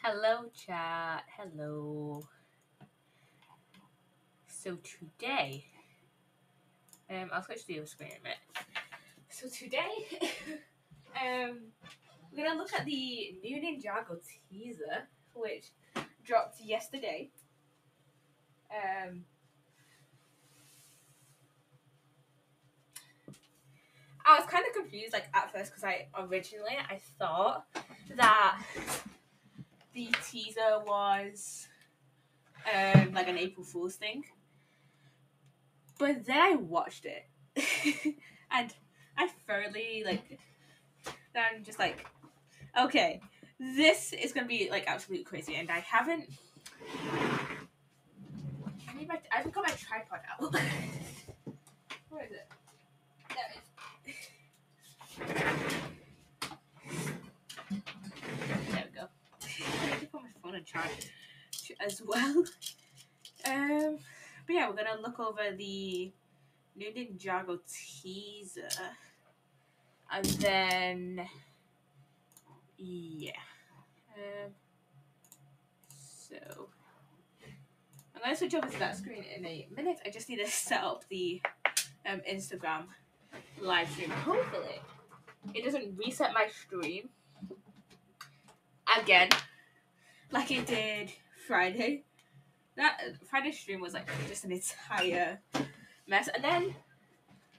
Hello, chat. Hello. So today, um, I'll switch to the other screen in a minute. So today, um, we're gonna look at the new Ninjago teaser, which dropped yesterday. Um, I was kind of confused, like at first, because I originally I thought that the teaser was um, like an April Fool's thing. But then I watched it, and I thoroughly like. Then I'm just like, okay, this is gonna be like absolute crazy, and I haven't. I need my. I haven't got my tripod out. Where is it? There it is. There we go. I phone on as well. Um, but yeah, we're gonna look over the new Ninjago teaser, and then yeah. Um, so I'm gonna switch over to that screen in a minute. I just need to set up the um, Instagram live stream. Hopefully, it doesn't reset my stream again, like it did Friday. That Friday stream was like just an entire mess, and then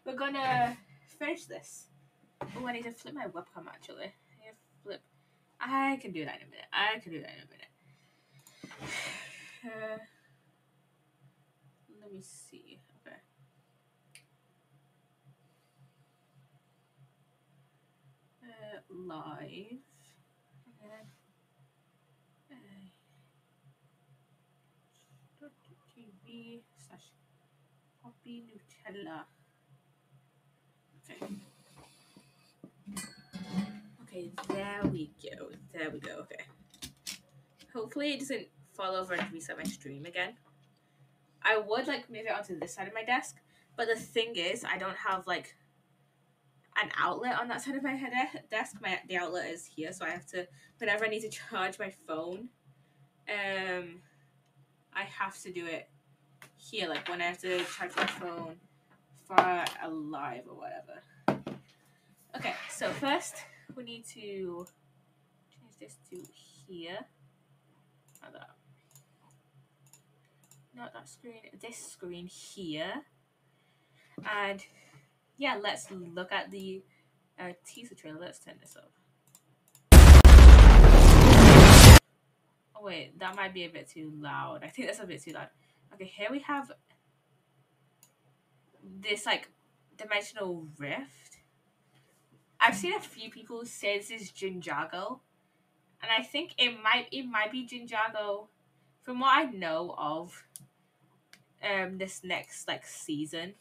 we're gonna finish this. Oh, I need to flip my webcam actually. I flip. I can do that in a minute. I can do that in a minute. Uh, let me see. Okay. Uh, live. And then, uh, Slash Poppy Nutella. Okay. Okay, there we go. There we go. Okay. Hopefully it doesn't fall over and reset my stream again. I would like move it onto this side of my desk, but the thing is, I don't have like an outlet on that side of my head desk. My the outlet is here, so I have to whenever I need to charge my phone, um, I have to do it here. Like when I have to charge my phone for a live or whatever. Okay, so first we need to change this to here. Not that. Not that screen. This screen here. And yeah, let's look at the uh, teaser trailer. Let's turn this up. Oh wait, that might be a bit too loud. I think that's a bit too loud. Okay, here we have this like dimensional rift. I've seen a few people say this is Jinjago, and I think it might it might be Jinjago. From what I know of, um, this next like season,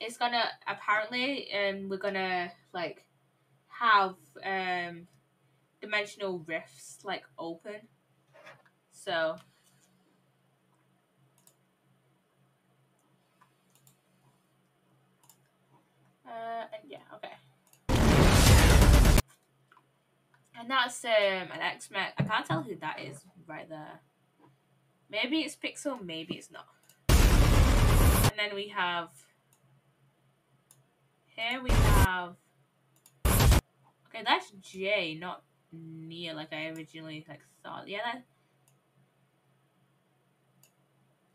it's gonna apparently um we're gonna like have um dimensional rifts like open, so. Uh, and yeah, okay. And that's um an X Men. I can't tell who that is right there. Maybe it's Pixel, maybe it's not. And then we have here we have okay, that's Jay, not Nya like I originally like thought. Yeah, that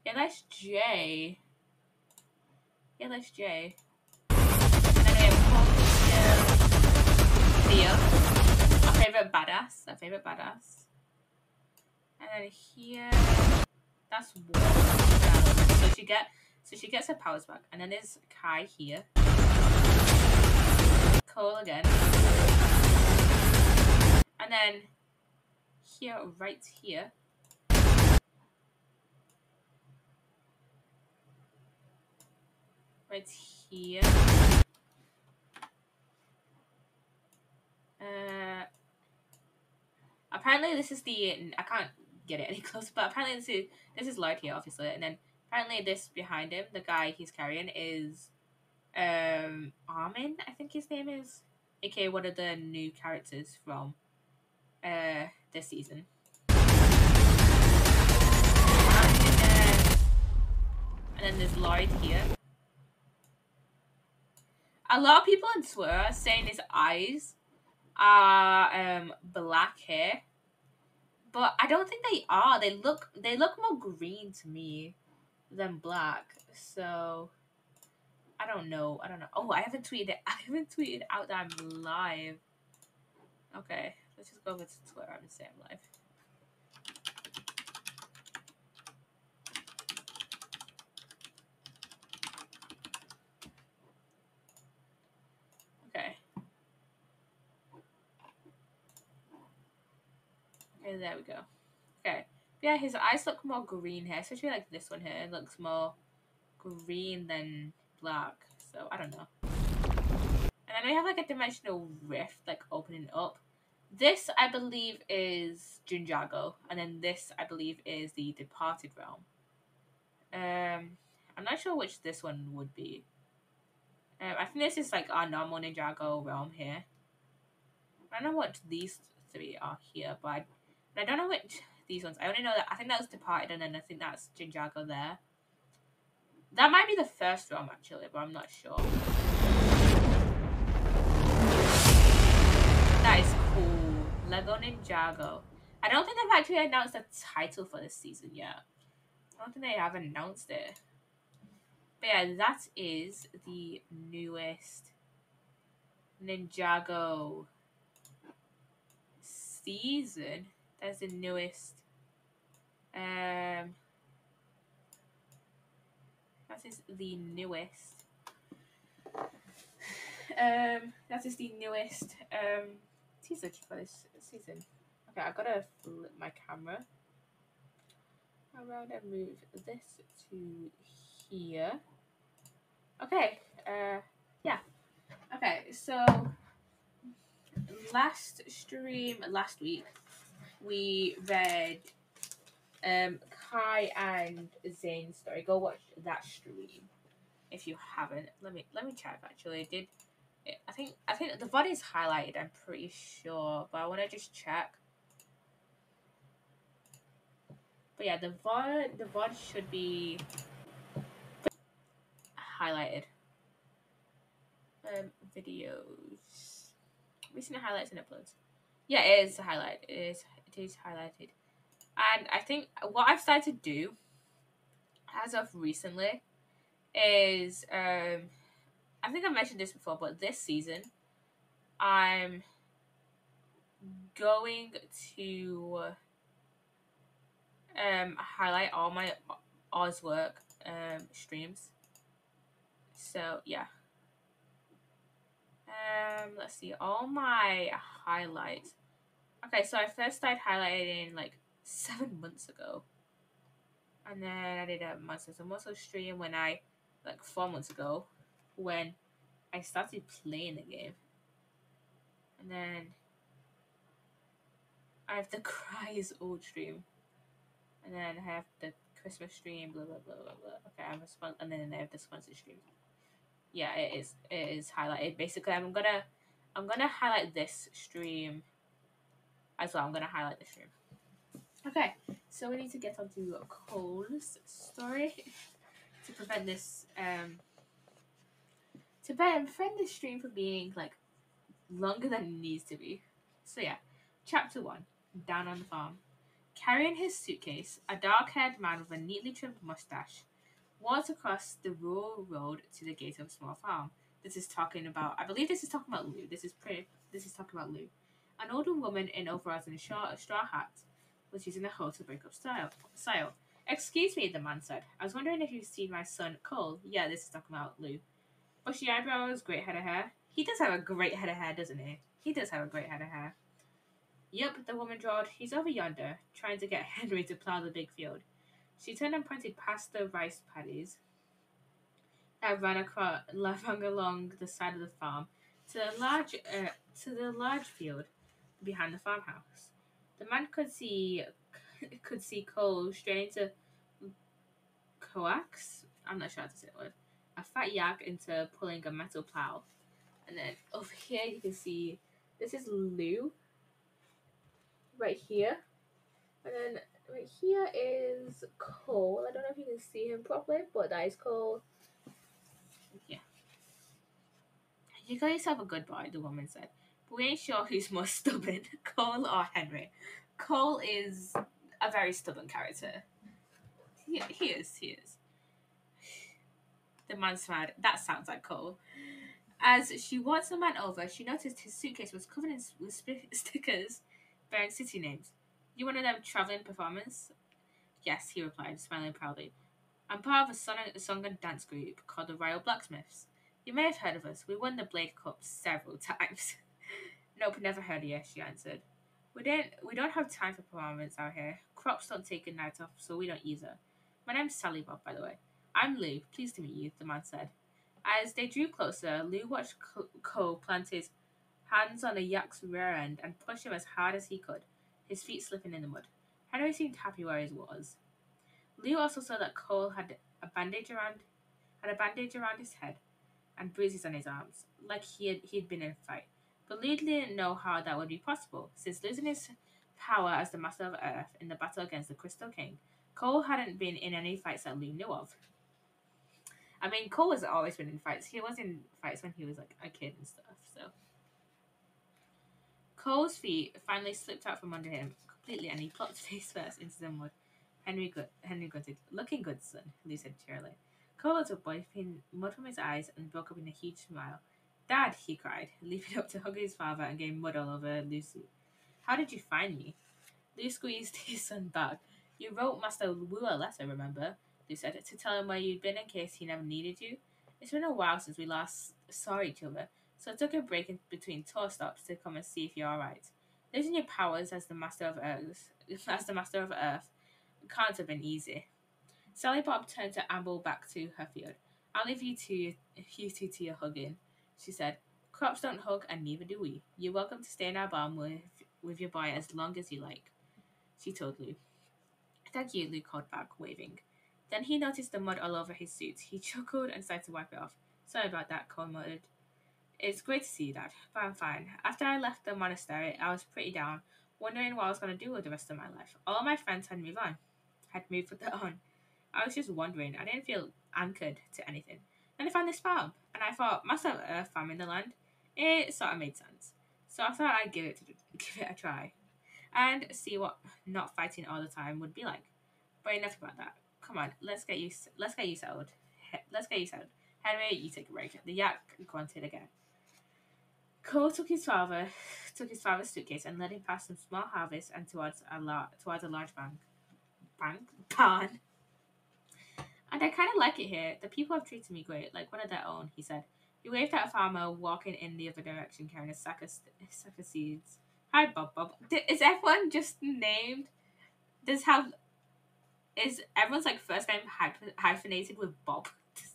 yeah, that's Jay. Yeah, that's Jay. Thea, our favorite badass, our favorite badass. And then here, that's one. So she get, so she gets her powers back, and then there's Kai here. Cole again, and then here, right here. Right here. Uh, apparently this is the I can't get it any closer, but apparently this is this is Lard here, obviously, and then apparently this behind him, the guy he's carrying is um Armin, I think his name is, aka one of the new characters from uh this season. And then there's Lloyd here. A lot of people on Twitter are saying his eyes are um, black hair, but I don't think they are. They look they look more green to me than black. So I don't know. I don't know. Oh, I haven't tweeted. I haven't tweeted out that I'm live. Okay, let's just go over to Twitter and say I'm live. Okay. Okay, there we go. Okay. Yeah, his eyes look more green here, especially like this one here. It looks more green than black. So I don't know. And then we have like a dimensional rift like opening up. This I believe is Ninjago, and then this I believe is the Departed Realm. Um, I'm not sure which this one would be. Um, I think this is like our normal Ninjago realm here. I don't know what these three are here, but I, I don't know which these ones. I only know that I think that was Departed, and then I think that's Ninjago there. That might be the first realm actually, but I'm not sure. That is cool. Lego Ninjago. I don't think they've actually announced a title for this season yet. I don't think they have announced it. But yeah, that is the newest Ninjago season. That's the newest. Um, that is the newest. Um, that is the newest um teaser for this season. Okay, I gotta flip my camera around and move this to here. Okay, uh, yeah. Okay, so last stream last week we read um Kai and Zane's story. Go watch that stream if you haven't. Let me let me check actually. Did I think I think the VOD is highlighted, I'm pretty sure, but I wanna just check. But yeah, the VOD the VOD should be highlighted. Um videos. Recent highlights and uploads. Yeah, it is highlighted. It is it is highlighted. And I think what I've started to do as of recently is um I think I mentioned this before, but this season I'm going to um highlight all my Ozwork um streams. So yeah. Um let's see all my highlights. Okay, so I first started highlighting like seven months ago. And then I did a Monsters and Muscle stream when I, like four months ago, when I started playing the game. And then I have the Cries old stream. And then I have the Christmas stream, blah blah blah blah blah. Okay, I'm a spon- and then I have the sponsored stream. Yeah, it is it is highlighted. Basically I'm gonna I'm gonna highlight this stream as well. I'm gonna highlight this stream. Okay, so we need to get on to Cole's story to prevent this um to prevent this stream from being like longer than it needs to be. So yeah, chapter one, down on the farm. Carrying his suitcase, a dark-haired man with a neatly trimmed mustache walks across the rural road to the gate of a small farm. This is talking about, I believe this is talking about Lou. This is pretty, this is talking about Lou. An older woman in overalls and a straw, hat was using the hoe to break up style. Style. Excuse me, the man said. I was wondering if you've seen my son, Cole. Yeah, this is talking about Lou. Bushy eyebrows, great head of hair. He does have a great head of hair, doesn't he? He does have a great head of hair. Yep, the woman drawled. He's over yonder, trying to get Henry to plough the big field. She turned and pointed past the rice paddies that ran across, along the side of the farm to the large, uh, to the large field behind the farmhouse. The man could see could see Cole straining to coax. I'm not sure how to say the word. A fat yak into pulling a metal plow, and then over here you can see this is Lou. right here. And then right here is Cole. I don't know if you can see him properly, but that is Cole. Yeah. You got yourself a good boy, the woman said. We ain't sure who's more stubborn, Cole or Henry. Cole is a very stubborn character. He, he is, he is. The man smiled. That sounds like Cole. As she walked the man over, she noticed his suitcase was covered in, with stickers bearing city names. You one of them traveling performers? Yes, he replied, smiling proudly. I'm part of a song, a song and dance group called the Royal Blacksmiths. You may have heard of us. We won the Blade Cup several times. Nope, never heard of you, she answered. We don't we don't have time for performance out here. Crops don't take a night off, so we don't either. My name's Sally Bob, by the way. I'm Lou. Pleased to meet you, the man said. As they drew closer, Lou watched Cole plant his hands on the yak's rear end and push him as hard as he could, his feet slipping in the mud. Henry seemed happy where he was. Lou also saw that Cole had a bandage around had a bandage around his head and bruises on his arms, like he had he'd been in a fight. But Lou didn't know how that would be possible, since losing his power as the Master of Earth in the battle against the Crystal King, Cole hadn't been in any fights that Lou knew of. I mean, Cole has always been in fights. He was in fights when he was like a kid and stuff. So Cole's feet finally slipped out from under him completely, and he plopped face first into the mud. Henry, gu- Henry grunted, "Looking good, son," Lou said cheerily. Cole a boy wiping mud from his eyes and broke up in a huge smile. Dad, he cried, leaping up to hug his father and getting mud all over Lucy. How did you find me? Lou squeezed his son back. You wrote Master Wu a letter, remember? Lou said, to tell him where you'd been in case he never needed you. It's been a while since we last saw each other, so I took a break in between tour stops to come and see if you're alright. Losing your powers as the Master of Earth, as the Master of Earth, can't have been easy. Sally Bob turned to amble back to her field. I'll leave you to you two to your hugging, she said. Crops don't hug, and neither do we. You're welcome to stay in our barn with with your boy as long as you like, she told Lou. Thank you, Lou called back, waving. Then he noticed the mud all over his suit. He chuckled and started to wipe it off. Sorry about that, Cole muttered. It's great to see you, Dad, but I'm fine. After I left the monastery, I was pretty down, wondering what I was going to do with the rest of my life. All my friends had moved on. Had moved that on. I was just wondering. I didn't feel anchored to anything. Then I found this farm, and I thought, myself a farm in the land. It sort of made sense. So I thought I'd give it give it a try, and see what not fighting all the time would be like. But enough about that. Come on, let's get you let's get you settled. Let's get you settled. Henry, you take a break. The yak grunted again. Cole took his father took his father's suitcase and led him past some small harvest and towards a la- towards a large bank bank barn. And I kind of like it here. The people have treated me great, like one of their own, he said. He waved at a farmer walking in the other direction carrying a sack of, sack of seeds. Hi, Bob Bob. Is everyone just named? Does have. Is everyone's like first name hyphenated with Bob?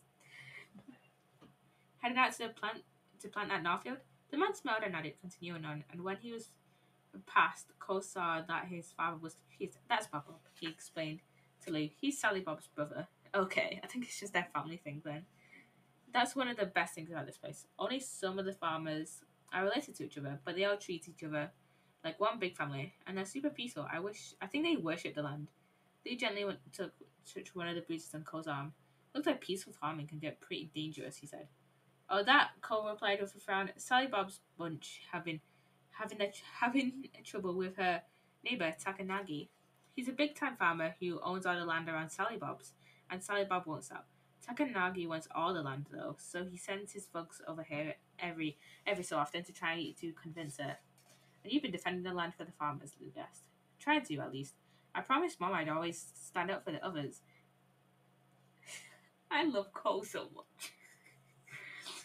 Heading out to the plant to plant at Northfield, the man smiled and nodded, continuing on. And when he was past, Cole saw that his father was confused. That's Bob Bob, he explained to Lou. He's Sally Bob's brother. Okay, I think it's just their family thing then. That's one of the best things about this place. Only some of the farmers are related to each other, but they all treat each other like one big family, and they're super peaceful. I wish, I think they worship the land. They gently went to touch one of the bruises on Cole's arm. Looks like peaceful farming can get pretty dangerous, he said. Oh, that Cole replied with a frown. Sally Bob's bunch been having a, having trouble with her neighbor Takanagi. He's a big time farmer who owns all the land around Sally Bob's and Sally Bob won't stop. Takanagi wants all the land though, so he sends his folks over here every every so often to try to convince her. And you've been defending the land for the farmers, Lou guessed. Trying to, at least. I promised Mom I'd always stand up for the others. I love Cole so much.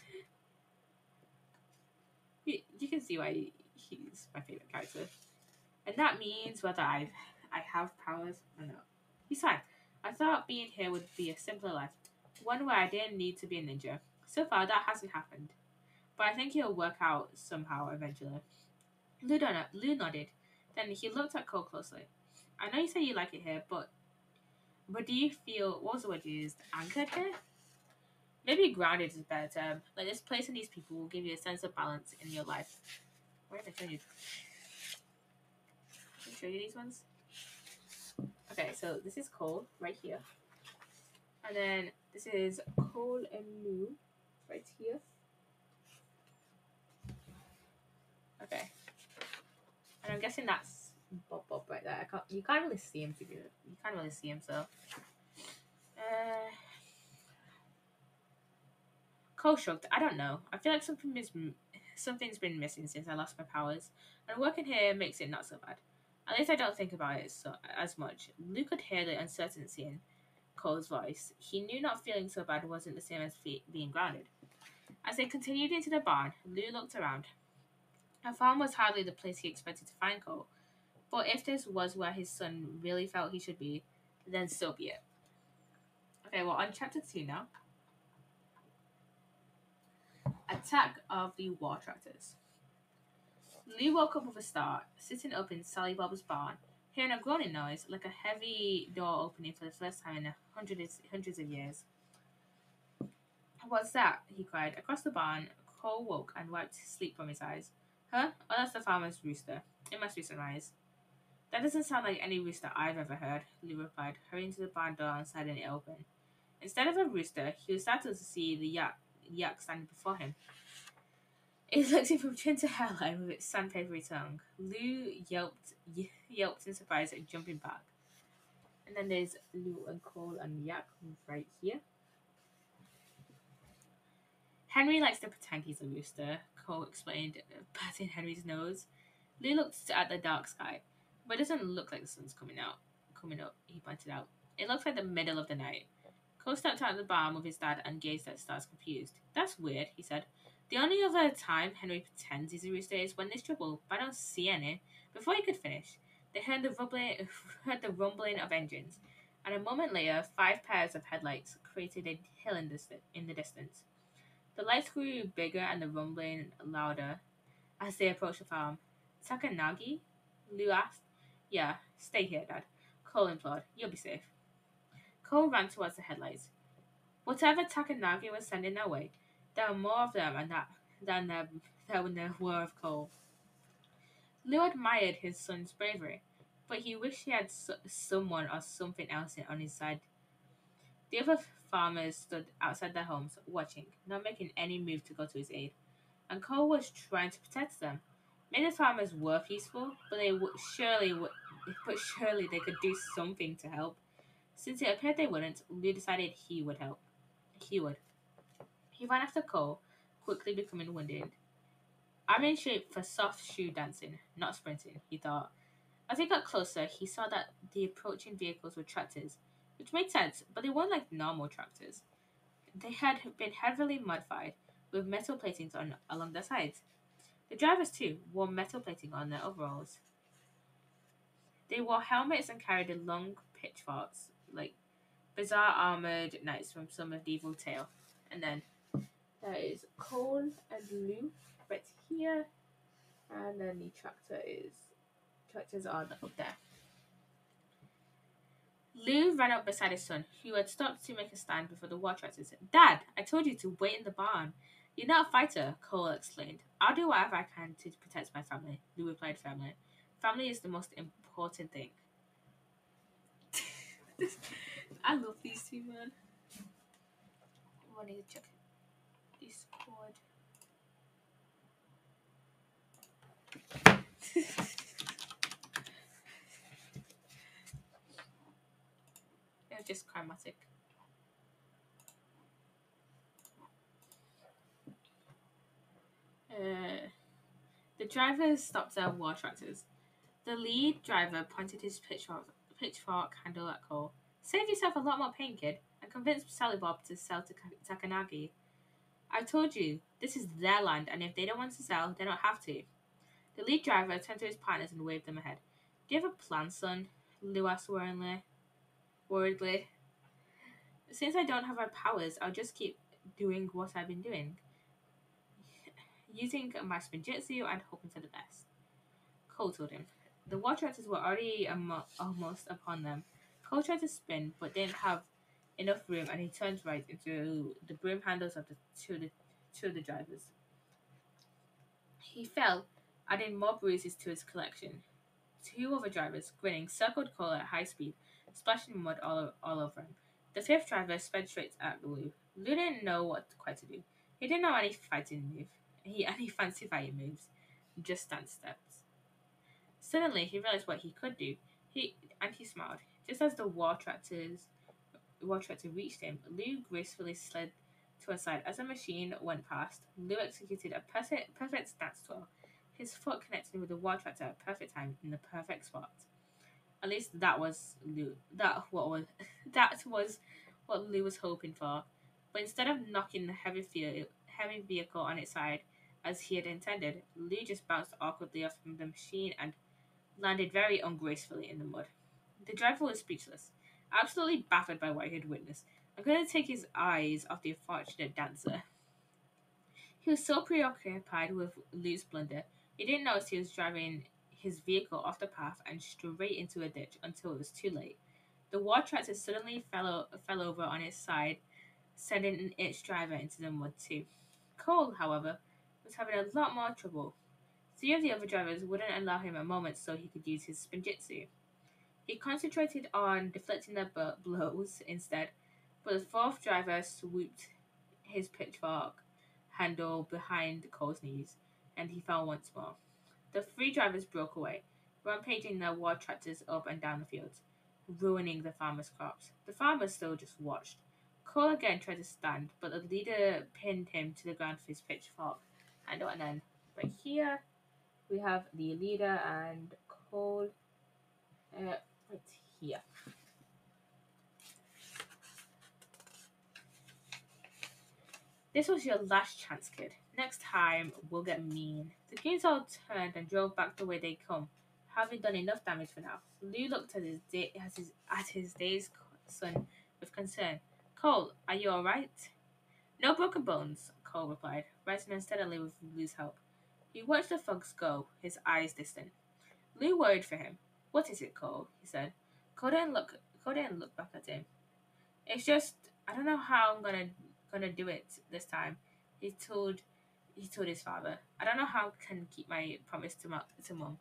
you, you can see why he's my favorite character. And that means whether I I have powers or not. He's fine. I thought being here would be a simpler life, one where I didn't need to be a ninja. So far, that hasn't happened. But I think it'll work out somehow eventually. Lou, Lou nodded. Then he looked at Cole closely. I know you say you like it here, but but do you feel what was the word used? Anchored here? Maybe grounded is a better term. Like this place and these people will give you a sense of balance in your life. Where did I tell you? show you these ones. Okay, so this is Cole right here. And then this is Cole and Lou right here. Okay. And I'm guessing that's Bob Bob right there. I can't, you can't really see him together. You can't really see him, so. Uh, Cole shrugged. I don't know. I feel like something is something's been missing since I lost my powers, and working here makes it not so bad. At least I don't think about it so as much. Lou could hear the uncertainty in Cole's voice. He knew not feeling so bad wasn't the same as fe- being grounded. As they continued into the barn, Lou looked around. A farm was hardly the place he expected to find Cole, but if this was where his son really felt he should be, then so be it. Okay, well, on chapter 2 now. Attack of the War Tractors. Lou woke up with a start, sitting up in Sally Bob's barn, hearing a groaning noise like a heavy door opening for the first time in hundreds, hundreds of years. What's that? he cried. Across the barn, Cole woke and wiped sleep from his eyes. Huh? Oh, that's the farmer's rooster. It must be sunrise. That doesn't sound like any rooster I've ever heard, Lou replied, hurrying to the barn door and sliding it open. Instead of a rooster, he was startled to see the yak, yak standing before him. It looked him from chin to hairline with its sandpapery tongue. Lou yelped, yelped in surprise and jumping back. And then there's Lou and Cole and Yak right here. Henry likes to pretend he's a rooster, Cole explained, patting Henry's nose. Lou looked at the dark sky, but it doesn't look like the sun's coming out. Coming up, he pointed out. It looks like the middle of the night. Cole stepped out of the barn with his dad and gazed at stars confused. That's weird, he said. The only other time Henry pretends he's a rooster is when there's trouble, but I don't see any. Before he could finish, they heard the rumbling, heard the rumbling of engines, and a moment later, five pairs of headlights created a hill in the, in the distance. The lights grew bigger and the rumbling louder as they approached the farm. Takanagi? Lou asked. Yeah, stay here, Dad. Cole implored. You'll be safe. Cole ran towards the headlights. Whatever Takanagi was sending their way, there were more of them and that than there, there were of Cole. Lou admired his son's bravery, but he wished he had so- someone or something else on his side. The other farmers stood outside their homes, watching, not making any move to go to his aid, and Cole was trying to protect them. Many farmers were peaceful, but they would surely would, but surely they could do something to help. Since it appeared they wouldn't, Lou decided he would help. He would. He ran after Cole, quickly becoming winded. I'm in shape for soft shoe dancing, not sprinting, he thought. As he got closer, he saw that the approaching vehicles were tractors, which made sense, but they weren't like normal tractors. They had been heavily modified, with metal platings on along their sides. The drivers, too, wore metal plating on their overalls. They wore helmets and carried long pitchforks, like bizarre armored knights from some medieval tale. And then there is Cole and Lou right here, and then the tractor is tractors are up there. Lou ran up beside his son, who had stopped to make a stand before the war tractors. Dad, I told you to wait in the barn. You're not a fighter, Cole explained. I'll do whatever I can to protect my family, Lou replied firmly. Family is the most important thing. I love these two, man. I need to check They're just chromatic. Uh, the driver stopped their war tractors. The lead driver pointed his pitchfork, pitchfork handle at Cole. Save yourself a lot more pain, kid, and convince Sally Bob to sell to Takanagi. I told you, this is their land, and if they don't want to sell, they don't have to. The lead driver turned to his partners and waved them ahead. Do you have a plan, son? Lou asked worriedly. worriedly. Since I don't have my powers, I'll just keep doing what I've been doing. Using my spinjitzu and hoping for the best. Cole told him. The war tractors were already almost upon them. Cole tried to spin, but didn't have enough room, and he turned right into the broom handles of the two of the two of the drivers. He fell, adding more bruises to his collection. Two other drivers, grinning, circled Cole at high speed, splashing mud all, all over him. The fifth driver sped straight at Lou. Lou didn't know what quite to do. He didn't know any fighting move. He any fancy fighting moves. Just dance steps. Suddenly he realized what he could do. He and he smiled. Just as the war tractors war to reach him, Lou gracefully slid to one side. As a machine went past, Lou executed a perfect perfect stance twirl. His foot connected with the war tractor at perfect time in the perfect spot. At least that was Lou. That what was that was what Lou was hoping for. But instead of knocking the heavy, fe- heavy vehicle on its side as he had intended, Lou just bounced awkwardly off from the machine and landed very ungracefully in the mud. The driver was speechless, absolutely baffled by what he had witnessed, and couldn't take his eyes off the unfortunate dancer. He was so preoccupied with Lou's blunder, he didn't notice he was driving his vehicle off the path and straight into a ditch until it was too late. The war tractor suddenly fell, fell over on its side sending its driver into the mud too. Cole, however, was having a lot more trouble. Three of the other drivers wouldn't allow him a moment so he could use his spinjitzu. He concentrated on deflecting their blows instead, but the fourth driver swooped his pitchfork handle behind Cole's knees, and he fell once more. The three drivers broke away, rampaging their war tractors up and down the fields, ruining the farmers' crops. The farmers still just watched. Cole again tried to stand, but the leader pinned him to the ground with his pitchfork handle. And then right here, we have the leader and Cole uh, right here. This was your last chance, kid. Next time, we'll get mean. The goons all turned and drove back the way they'd come, having done enough damage for now. Lou looked at his, da- at his, at his dazed son with concern. Cole, are you all right? No broken bones, Cole replied, rising unsteadily with Lou's help. He watched the thugs go, his eyes distant. Lou worried for him. What is it, Cole? he said. Didn't look Cole didn't look back at him. It's just I don't know how I'm gonna gonna do it this time. He told he told his father. I don't know how I can keep my promise to mom to mum.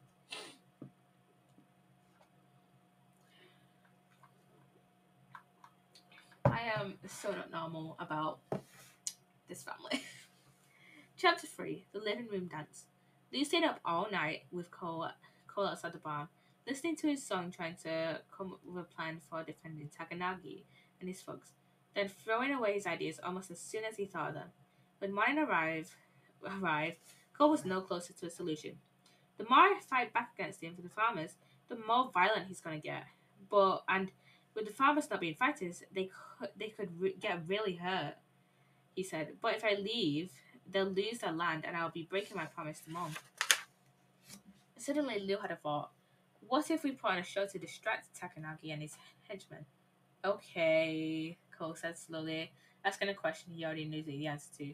I am so not normal about this family. Chapter 3 The Living Room Dance. Lee stayed up all night with Cole, Cole outside the barn, listening to his song, trying to come up with a plan for defending Takanagi and his folks, then throwing away his ideas almost as soon as he thought of them. When morning arrived, arrived, Cole was no closer to a solution. The more I fight back against him for the farmers, the more violent he's going to get. But, and with the farmers not being fighters, they could, they could re- get really hurt, he said. But if I leave, they'll lose their land and I'll be breaking my promise to mom. Suddenly, Lou had a thought. What if we put on a show to distract Takanagi and his henchmen? Okay, Cole said slowly, asking a question he already knew the answer to.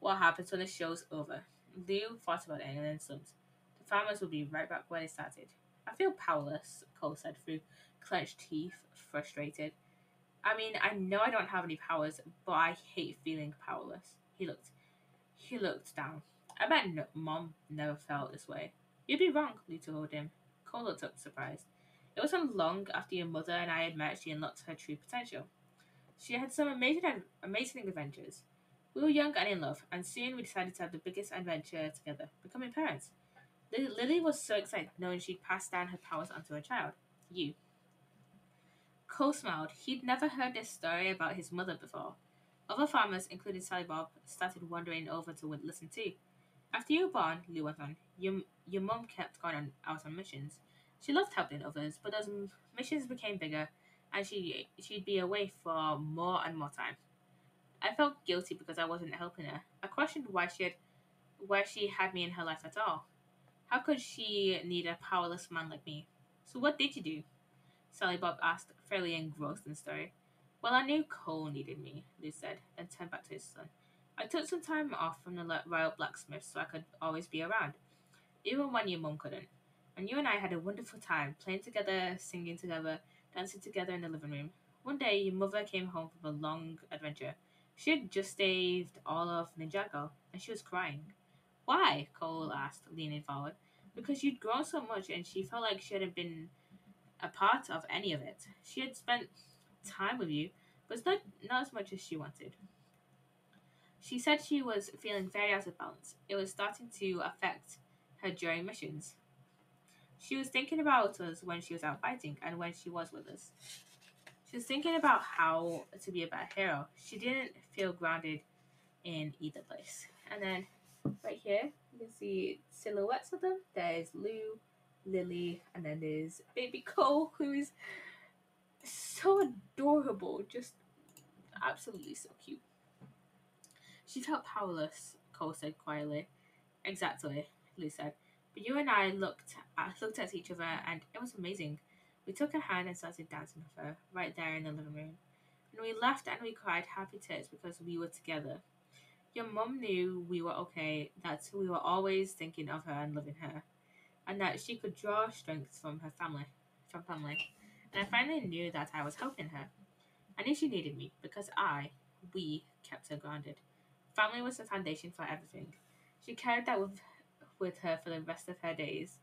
What happens when the show's over? Lou thought about it and then slumped. The farmers will be right back where they started. I feel powerless, Cole said through clenched teeth, frustrated. I mean, I know I don't have any powers, but I hate feeling powerless. He looked. He looked down. I bet no, Mom never felt this way. You'd be wrong, Lou told him. Cole looked up surprised. It wasn't long after your mother and I had met she unlocked her true potential. She had some amazing, amazing adventures. We were young and in love, and soon we decided to have the biggest adventure together, becoming parents. Lily was so excited knowing she'd passed down her powers onto her child, you. Cole smiled. He'd never heard this story about his mother before. Other farmers, including Sally Bob, started wandering over to listen too. After you were born, Lou went on, your, your mum kept going on, out on missions. She loved helping others, but as missions became bigger, and she she'd be away for more and more time. I felt guilty because I wasn't helping her. I questioned why she had why she had me in her life at all. How could she need a powerless man like me? So what did you do? Sally Bob asked, fairly engrossed in the story. Well, I knew Cole needed me, Lou said, then turned back to his son. I took some time off from the Royal Blacksmith so I could always be around, even when your mum couldn't. And you and I had a wonderful time, playing together, singing together, dancing together in the living room. One day, your mother came home from a long adventure. She had just saved all of Ninjago, and she was crying. Why? Cole asked, leaning forward. because you'd grown so much and she felt like she hadn't been a part of any of it. She had spent time with you, but not, not as much as she wanted. She said she was feeling very out of balance. It was starting to affect her during missions. She was thinking about us when she was out fighting and when she was with us. She was thinking about how to be a better hero. She didn't feel grounded in either place. And then right here, you can see silhouettes of them. There's Lou, Lily, and then there's baby Cole, who is so adorable, just absolutely so cute. She felt powerless, Cole said quietly. Exactly, Lou said. But you and I looked at, looked at each other, and it was amazing. We took her hand and started dancing with her right there in the living room. And we laughed and we cried happy tears because we were together. Your mum knew we were okay, that we were always thinking of her and loving her, and that she could draw strength from her family, from family. And I finally knew that I was helping her. I knew she needed me because I, we, kept her grounded. Family was the foundation for everything. She carried that with, with her for the rest of her days.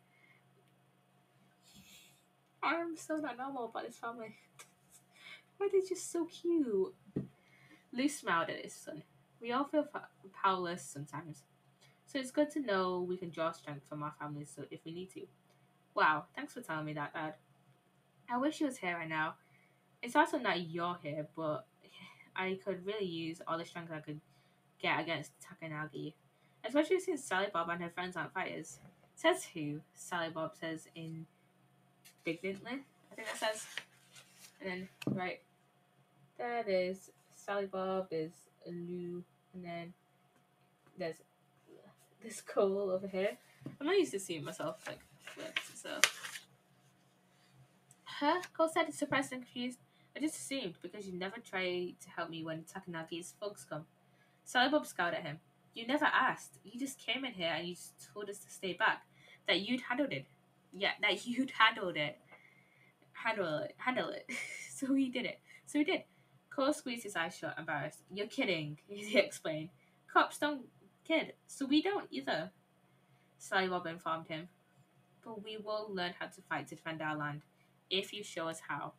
I'm so not normal about this family. Why are they just so cute? Lou smiled at his son. We all feel powerless sometimes. So it's good to know we can draw strength from our families so if we need to. Wow, thanks for telling me that, Dad. I wish he was here right now. It's also not your here, but I could really use all the strength I could get against Takanagi. Especially since Sally Bob and her friends aren't fighters. Says who? Sally Bob says indignantly. I think that says. And then, right. There it is. Sally Bob is Lou. And then there's this Cole over here. I'm not used to seeing myself like flipped, so. Huh? Cole said surprised and confused. I just assumed because you never try to help me when Takanagi's folks come. Sally Bob scowled at him. You never asked. You just came in here and you just told us to stay back. That you'd handled it. Yeah, that you'd handled it. Handle it. Handle it. so he did it. So he did. Cole squeezed his eyes shut, embarrassed. You're kidding, he explained. Cops don't kid, so we don't either. Sally Bob informed him. But we will learn how to fight to defend our land, if you show us how.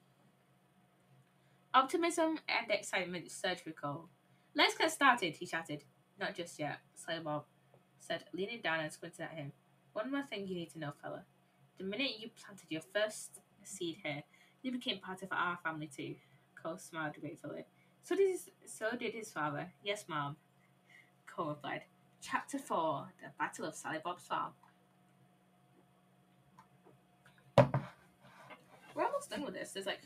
Optimism and excitement surged Cole. Let's get started, he shouted. Not just yet, Sally Bob said, leaning down and squinting at him. One more thing you need to know, fella. The minute you planted your first seed here, you became part of our family too. Cole smiled gratefully. So did his, so did his father. Yes, ma'am. Cole replied. Chapter 4 The Battle of Sally Bob's Farm. We're almost done with this. There's like,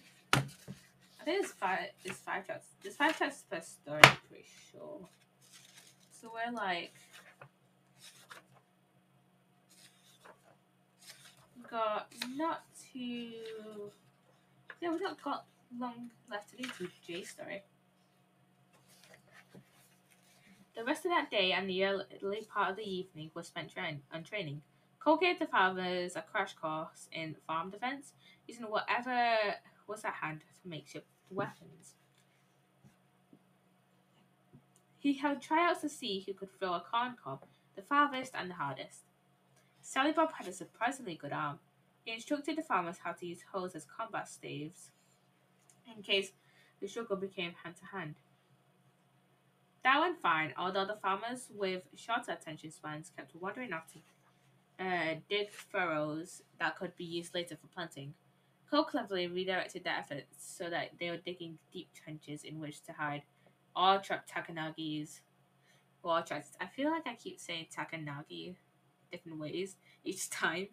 think there's five, there's five chapters. There's five chapters per story, pretty sure. So we're like, got not too, yeah, we've not got long left to do to Jay's story. The rest of that day and the early part of the evening was spent train- on training. Cole gave the farmers a crash course in farm defense, using whatever was at hand for makeshift weapons. He held tryouts to see who could throw a corn cob the farthest and the hardest. Sally Bob had a surprisingly good arm. He instructed the farmers how to use hoes as combat staves in case the struggle became hand to hand. That went fine, although the farmers with shorter attention spans kept wandering off to uh, dig furrows that could be used later for planting. Cole cleverly redirected their efforts so that they were digging deep trenches in which to hide all trap Takanagi's war tracks. I feel like I keep saying Takanagi different ways each time.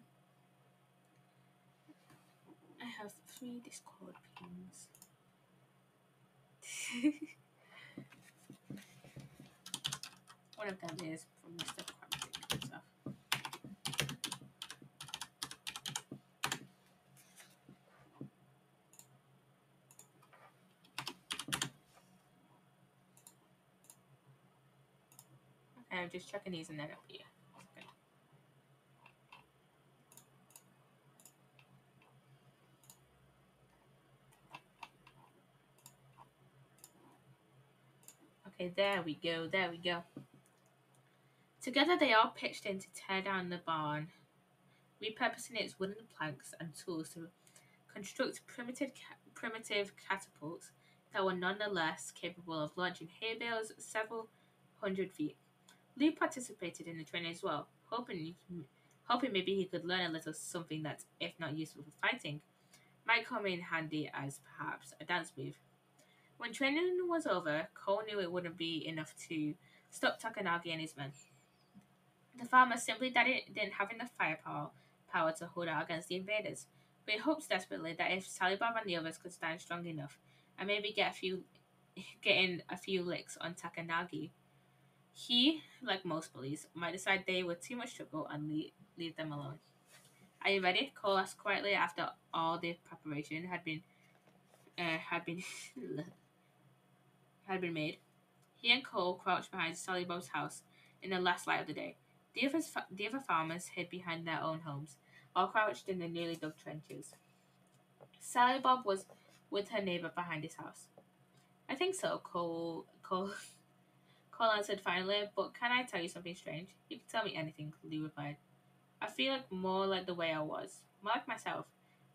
I have three Discord pings. One of them is from Mr. Crumpton. So. Okay, I'm just checking these and then it'll be okay. Okay, there we go, there we go. Together they all pitched in to tear down the barn repurposing its wooden planks and tools to construct primitive, primitive catapults that were nonetheless capable of launching hay bales several hundred feet. Lee participated in the training as well, hoping hoping maybe he could learn a little something that, if not useful for fighting, might come in handy as perhaps a dance move. When training was over, Cole knew it wouldn't be enough to stop Takanagi and his men. The farmer simply didn't, have enough firepower power to hold out against the invaders, but he hoped desperately that if Sally and the others could stand strong enough and maybe get a few get in a few licks on Takanagi, he, like most bullies, might decide they were too much trouble and leave, leave them alone. Are you ready? Cole asked quietly after all the preparation had been uh, had been had been made. He and Cole crouched behind Sally Bob's house in the last light of the day. The other, the other farmers hid behind their own homes, all crouched in the newly dug trenches. Sally Bob was with her neighbor behind his house. I think so, Cole. Cole. Cole answered finally, but can I tell you something strange? You can tell me anything, Lee replied. I feel like more like the way I was, more like myself,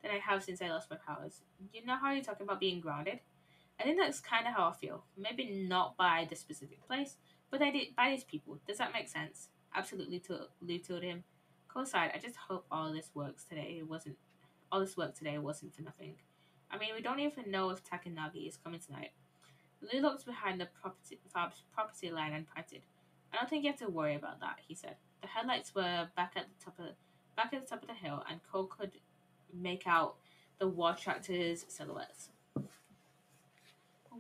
than I have since I lost my powers. You know how you're talking about being grounded? I think that's kind of how I feel. Maybe not by the specific place, but I did by these people. Does that make sense? Absolutely, to Lou told him. Cole sighed. I just hope all this works today. It wasn't. All this work today wasn't for nothing. I mean, we don't even know if Takanagi is coming tonight. Lou looked behind the property, Fab's property line and panted. I don't think you have to worry about that, he said. The headlights were back at the top of back at the top of the hill, and Cole could make out the war tractors' silhouettes.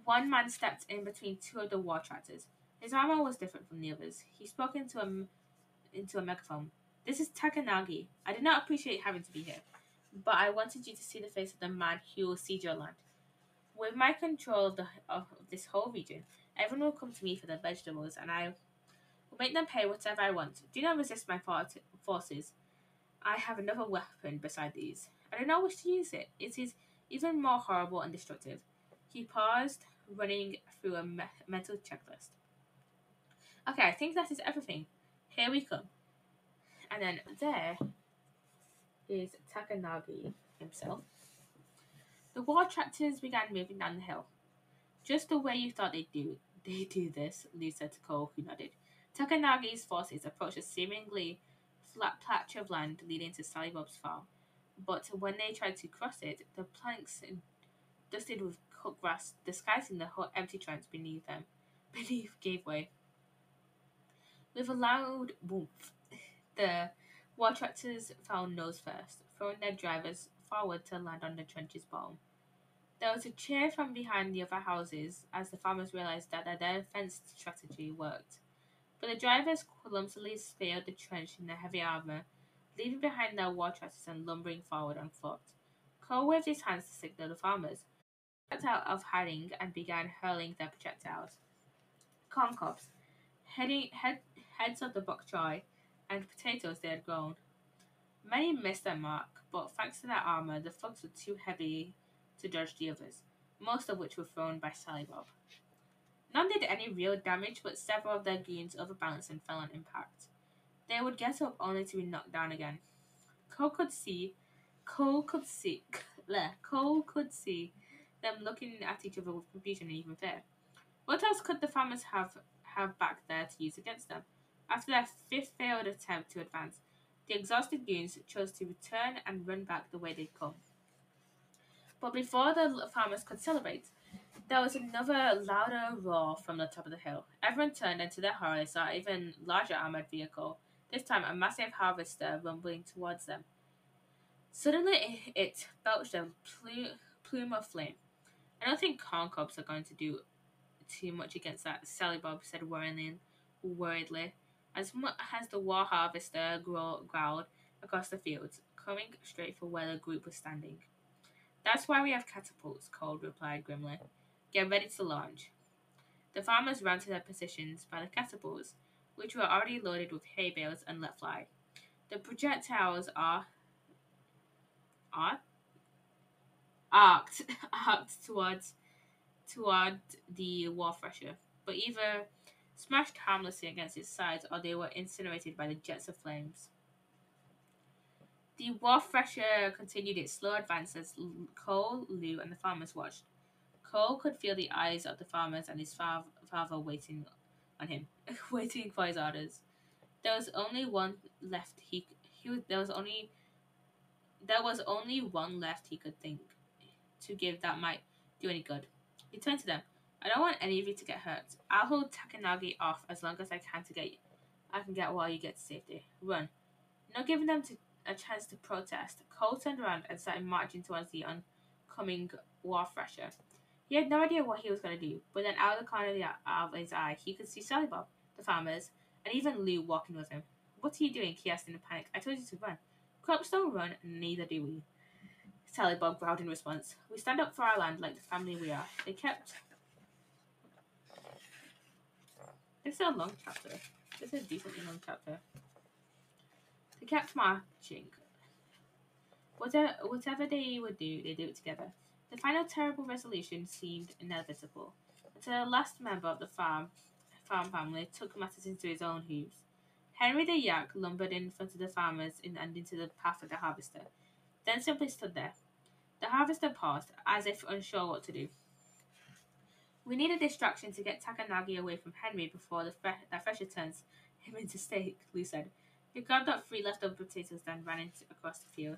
One man stepped in between two of the war tractors. His armor was different from the others. He spoke into a into a megaphone. This is Takanagi. I did not appreciate having to be here, but I wanted you to see the face of the man who will siege your land. With my control of, the, of this whole region, everyone will come to me for their vegetables, and I will make them pay whatever I want. Do not resist my forces. I have another weapon beside these. I do not wish to use it. It is even more horrible and destructive. He paused, running through a me- mental checklist. Okay, I think that is everything. Here we come. And then there is Takanagi himself. The war tractors began moving down the hill. Just the way you thought they'd do they do this, Lou said to Cole, who nodded. Takanagi's forces approached a seemingly flat patch of land leading to Sally Bob's farm. But when they tried to cross it, the planks dusted with cut grass, disguising the hot, empty trench beneath them, beneath gave way. With a loud woof, the war tractors fell nose first, throwing their drivers forward to land on the trench's bottom. There was a cheer from behind the other houses as the farmers realized that their defense strategy worked. But the drivers clumsily scaled the trench in their heavy armor, leaving behind their war tractors and lumbering forward on foot. Cole waved his hands to signal the farmers, got out of hiding and began hurling their projectiles. Corn cobs, head, heads of the bok choy, and potatoes they had grown. Many missed their mark, but thanks to their armor, the slugs were too heavy to dodge the others, most of which were thrown by Sally Bob. None did any real damage, but several of their goons overbalanced and fell on impact. They would get up only to be knocked down again. Cole could see, Cole could see, Cole could see them looking at each other with confusion and even fear. What else could the farmers have have back there to use against them? After their fifth failed attempt to advance, the exhausted goons chose to return and run back the way they'd come. But before the farmers could celebrate, there was another louder roar from the top of the hill. Everyone turned, and to their horror, they saw an even larger armored vehicle, this time a massive harvester rumbling towards them. Suddenly, it, belched a plume of flame. I don't think corn cobs are going to do too much against that, Sally Bob said worriedly, worriedly as much as the war harvester growled across the fields, coming straight for where the group was standing. That's why we have catapults, Cole replied grimly. Get ready to launch. The farmers ran to their positions by the catapults, which were already loaded with hay bales and let fly. The projectiles are are arced, arced towards toward the war thresher, but either smashed harmlessly against its sides or they were incinerated by the jets of flames. The war fresher continued its slow advance as Cole, Lou, and the farmers watched. Cole could feel the eyes of the farmers and his fa- father waiting on him, waiting for his orders. There was only one left. He, he there was only there was only one left he could think to give that might do any good. He turned to them. I don't want any of you to get hurt. I'll hold Takanagi off as long as I can to get I can get while you get to safety. Run. Not giving them to, a chance to protest, Cole turned around and started marching towards the oncoming war fresher. He had no idea what he was going to do, but then out of the corner of, the, of his eye, he could see Sally Bob, the farmers, and even Lou walking with him. What are you doing? he asked in a panic. I told you to run. Crops don't run, neither do we. Sally Bob growled in response. We stand up for our land like the family we are. They kept. This is a long chapter. This is a decently long chapter. Kept marching. Whatever, whatever they would do, they do it together. The final terrible resolution seemed inevitable until the last member of the farm farm family took matters into his own hands. Henry the Yak lumbered in front of the farmers and into the path of the harvester, then simply stood there. The harvester paused, as if unsure what to do. We need a distraction to get Takanagi away from Henry before the, fre- the fresher turns him into steak, Lou said. He grabbed up three leftover potatoes, then ran into, across the field.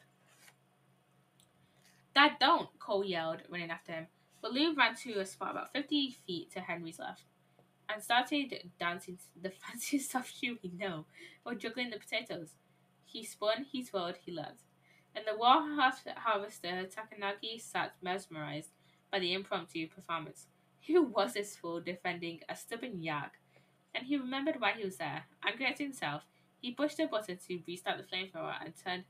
Dad, don't! Cole yelled, running after him. But Lou ran to a spot about 50 feet to Henry's left and started dancing the fanciest soft shoe he knew while juggling the potatoes. He spun, he twirled, he loved. And the war harvester Takanagi sat mesmerized by the impromptu performance. Who was this fool defending a stubborn yak? And he remembered why he was there. Angry at himself, he pushed a button to restart the flamethrower and turned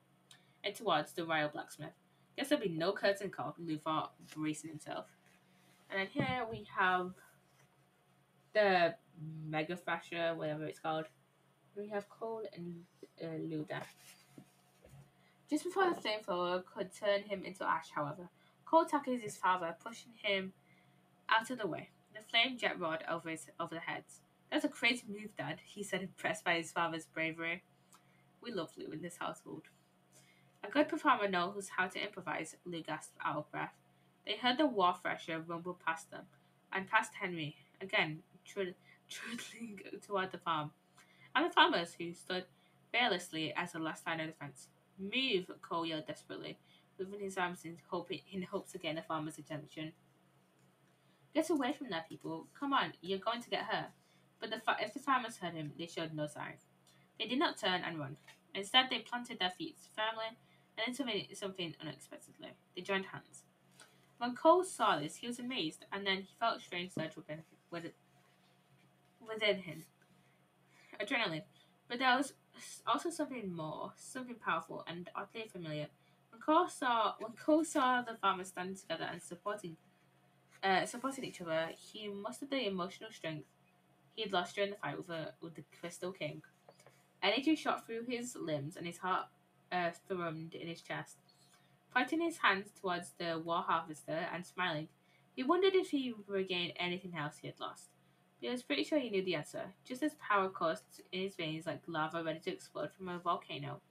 it towards the royal blacksmith. Guess there'll be no curtain call, Lou thought, bracing himself. And then here we have the Mega whatever it's called. We have Cole and uh, Luda. Just before the flamethrower could turn him into ash, however, Cole tackles his father, pushing him out of the way. The flame jet roared over his over the heads. That's a crazy move, Dad, he said, impressed by his father's bravery. We love Lou in this household. A good performer knows how to improvise, Lou gasped out of breath. They heard the war fresher rumble past them, and past Henry, again, trudging toward the farm, and the farmers who stood fearlessly as the last line of defense. Move, Cole yelled desperately, moving his arms in, hope, in hopes to gain the farmer's attention. Get away from there, people. Come on, you're going to get hurt. But the fa- if the farmers heard him, they showed no sign. They did not turn and run. Instead, they planted their feet firmly and then something, something unexpectedly. They joined hands. When Cole saw this, he was amazed, and then he felt a strange surge within, within him. Adrenaline. But there was also something more, something powerful and oddly familiar. When Cole saw when Cole saw the farmers standing together and supporting uh, supporting each other, he mustered the emotional strength he had lost during the fight with, a, with the Crystal King. Energy shot through his limbs and his heart uh, thrummed in his chest. Pointing his hands towards the war harvester and smiling, he wondered if he regained anything else he had lost. But He was pretty sure he knew the answer, just as power coursed in his veins like lava ready to explode from a volcano.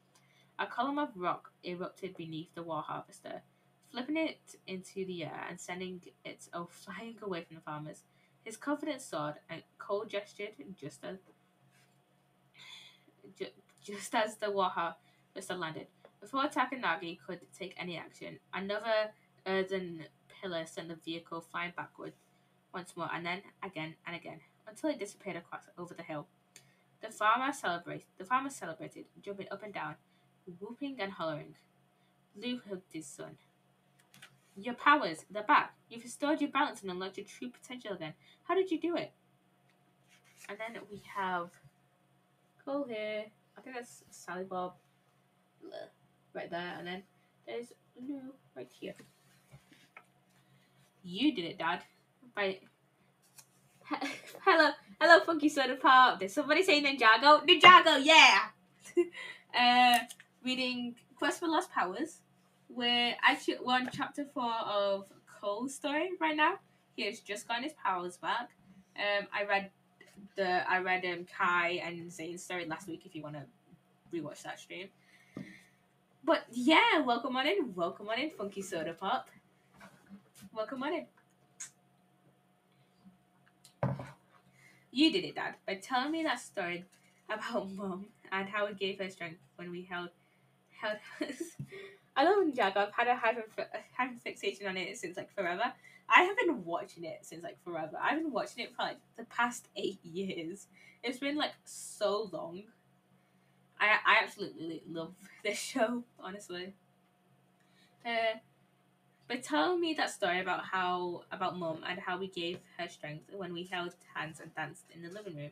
A column of rock erupted beneath the war harvester, flipping it into the air and sending it oh, flying away from the farmers. His confidence soared, and Cole gestured just as just as the war harvester landed. Before Takanagi could take any action, another earthen pillar sent the vehicle flying backward once more, and then again and again, until it disappeared across over the hill. The farmer celebrated. The farmer celebrated, jumping up and down, whooping and hollering. Lou hugged his son. Your powers, they're back. You've restored your balance and unlocked your true potential again. How did you do it? And then we have Cole here. I think that's Sally Bob right there, and then there's Lou right here. You did it, Dad. By hello, hello, Funky Soda Pop. There's somebody saying Ninjago. Ninjago, yeah. uh, reading Quest for Lost Powers. We're actually we're on chapter four of Cole's story right now. He has just gotten his powers back. Um, I read the I read um Kai and Zane's story last week. If you want to rewatch that stream. But yeah, welcome on in. Welcome on in, Funky Soda Pop. Welcome on in. You did it, Dad, by telling me that story about Mom and how it gave her strength when we held held. I love Jack. I've had a hyper, fixation on it since like forever. I have been watching it since like forever. I've been watching it for like the past eight years. It's been like so long. I I absolutely love this show, honestly. Uh, but tell me that story about how about mum and how we gave her strength when we held hands and danced in the living room.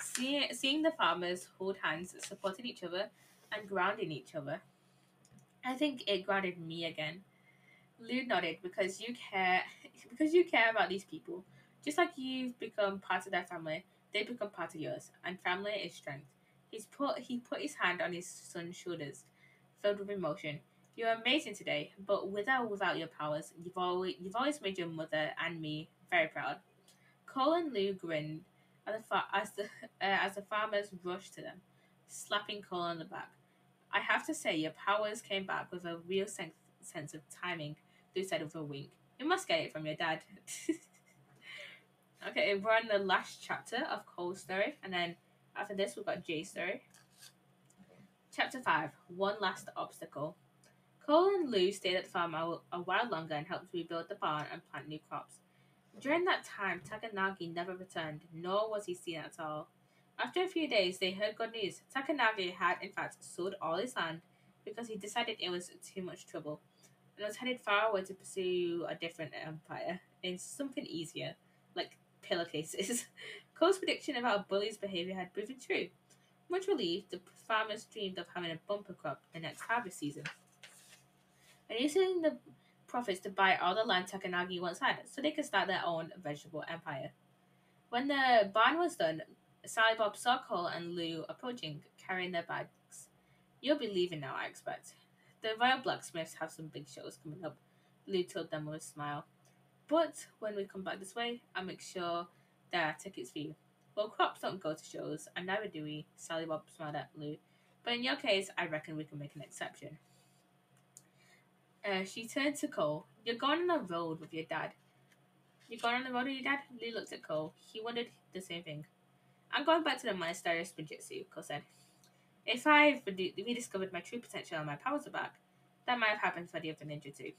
See, seeing the farmers hold hands, supporting each other, and grounding each other, I think it grounded me again. Lou nodded because you care because you care about these people. Just like you've become part of their family, they become part of yours, and family is strength. He's put he put his hand on his son's shoulders, filled with emotion. You're amazing today, but without without your powers, you've always you've always made your mother and me very proud. Cole and Lou grinned as the as the uh, as the farmers rushed to them, slapping Cole on the back. I have to say, your powers came back with a real sense sense of timing. Lou said with a wink. You must get it from your dad. okay, we're on the last chapter of Cole's story, and then after this, we've got Jay's story. Chapter 5 One Last Obstacle. Cole and Lou stayed at the farm a, a while longer and helped rebuild the barn and plant new crops. During that time, Takanagi never returned, nor was he seen at all. After a few days, they heard good news. Takanagi had, in fact, sold all his land because he decided it was too much trouble and was headed far away to pursue a different empire in something easier, like pillowcases. Cole's prediction about Bully's behavior had proven true. Much relieved, the farmers dreamed of having a bumper crop the next harvest season and using the profits to buy all the land Takanagi once had so they could start their own vegetable empire. When the barn was done, Sally Bob saw Cole and Lou approaching, carrying their bags. You'll be leaving now, I expect. The Royal Blacksmiths have some big shows coming up, Lou told them with a smile. But when we come back this way, I'll make sure there are tickets for you. Well, crops don't go to shows, and neither do we, Sally Bob smiled at Lou. But in your case, I reckon we can make an exception. Uh, she turned to Cole. You're going on the road with your dad. You're going on the road with your dad? Lou looked at Cole. He wondered the same thing. I'm going back to the monastery of Spinjitzu, Cole said. Um, if I've rediscovered my true potential and my powers are back, that might have happened for the other ninja too.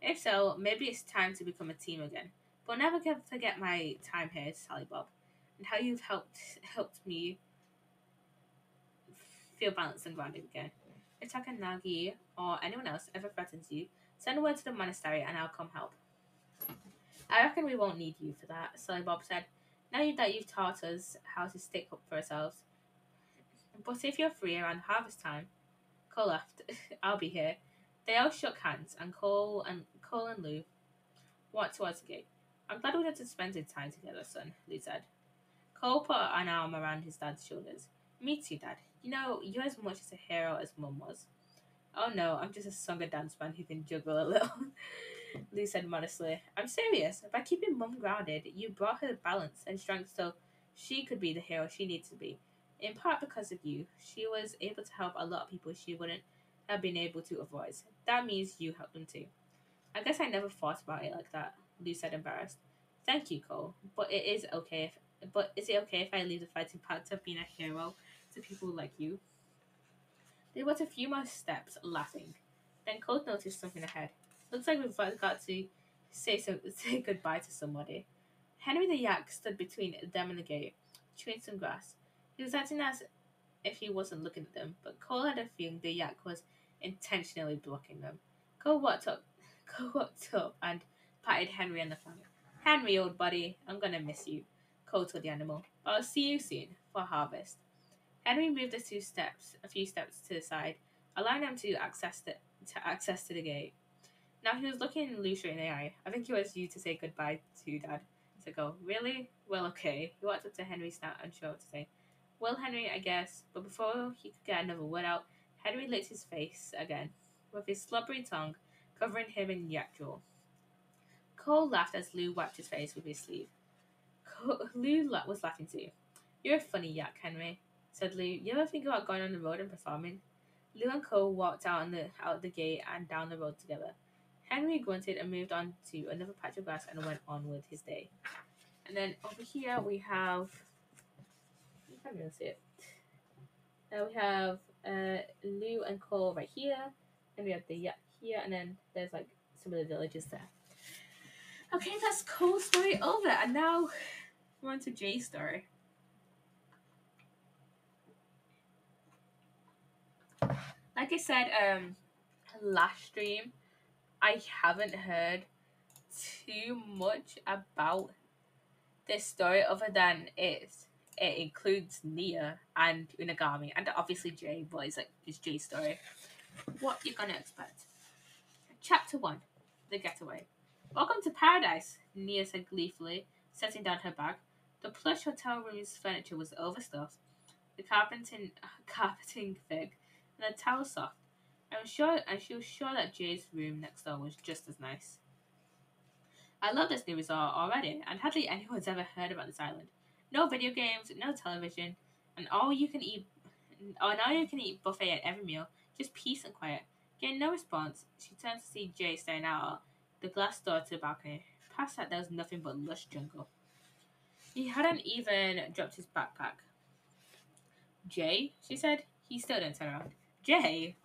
If so, maybe it's time to become a team again. But never forget my time here, Sally Bob, and how you've helped helped me feel balanced and grounded again. If Takanagi or anyone else ever threatens you, send word to the monastery and I'll come help. I reckon we won't need you for that, Sally Bob said. Now that you've taught us how to stick up for ourselves. But if you're free around harvest time, Cole left. I'll be here. They all shook hands, and Cole and Cole and Lou walked towards the gate. I'm glad we got to spend some time together, son, Lou said. Cole put an arm around his dad's shoulders. Me too, Dad. You know, you're as much as a hero as Mum was. Oh no, I'm just a Songa dance man who can juggle a little. Lou said modestly. I'm serious. By keeping Mum grounded, you brought her balance and strength so she could be the hero she needs to be. In part because of you, she was able to help a lot of people she wouldn't have been able to otherwise. That means you helped them too. I guess I never thought about it like that, Lou said embarrassed. Thank you, Cole. But it is okay if but is it okay if I leave the fighting part of being a hero to people like you. They went a few more steps, laughing. Then Cole noticed something ahead. Looks like we've got to say so, say goodbye to somebody. Henry the Yak stood between them and the gate, chewing some grass. He was acting as if he wasn't looking at them, but Cole had a feeling the yak was intentionally blocking them. Cole walked up, Cole walked up and patted Henry on the flank. Henry, old buddy, I'm gonna miss you, Cole told the animal. But I'll see you soon for harvest. Henry moved a few steps, a few steps to the side, allowing them to access the to access to the gate. Now he was looking Lucia in the eye. I think he was you to say goodbye to Dad. To oh, go, really? Well, okay. He walked up to Henry, not unsure what to say. Well, Henry, I guess. But before he could get another word out, Henry licked his face again, with his slobbery tongue covering him in yak drool. Cole laughed as Lou wiped his face with his sleeve. Cole, Lou was laughing too. You're a funny yak, Henry said Lou. You ever think about going on the road and performing? Lou and Cole walked out the out the gate and down the road together. Henry grunted and moved on to another patch of grass and went on with his day. And then over here we have you can't even see it. Now we have uh, Lou and Cole right here, and we have the yacht here, and then there's like some of the villages there. Okay, that's Cole's story over, and now we're on to Jay's story. Like I said, um, last stream, I haven't heard too much about this story other than it's it includes Nya and Unagami and obviously Jay, but it's like it's Jay's story. What you're gonna expect? Chapter one, the getaway. Welcome to paradise, Nya said gleefully, setting down her bag. The plush hotel room's furniture was overstuffed, the carpeting carpeting thick, and the towel soft. I was sure and she was sure that Jay's room next door was just as nice. I love this new resort already, and hardly anyone's ever heard about this island. No video games, no television, and all you can eat, and all you can eat buffet at every meal. Just peace and quiet. Getting no response, she turns to see Jay staring out the glass door to the balcony. Past that, there was nothing but lush jungle. He hadn't even dropped his backpack. Jay, she said. He still didn't turn around. Jay!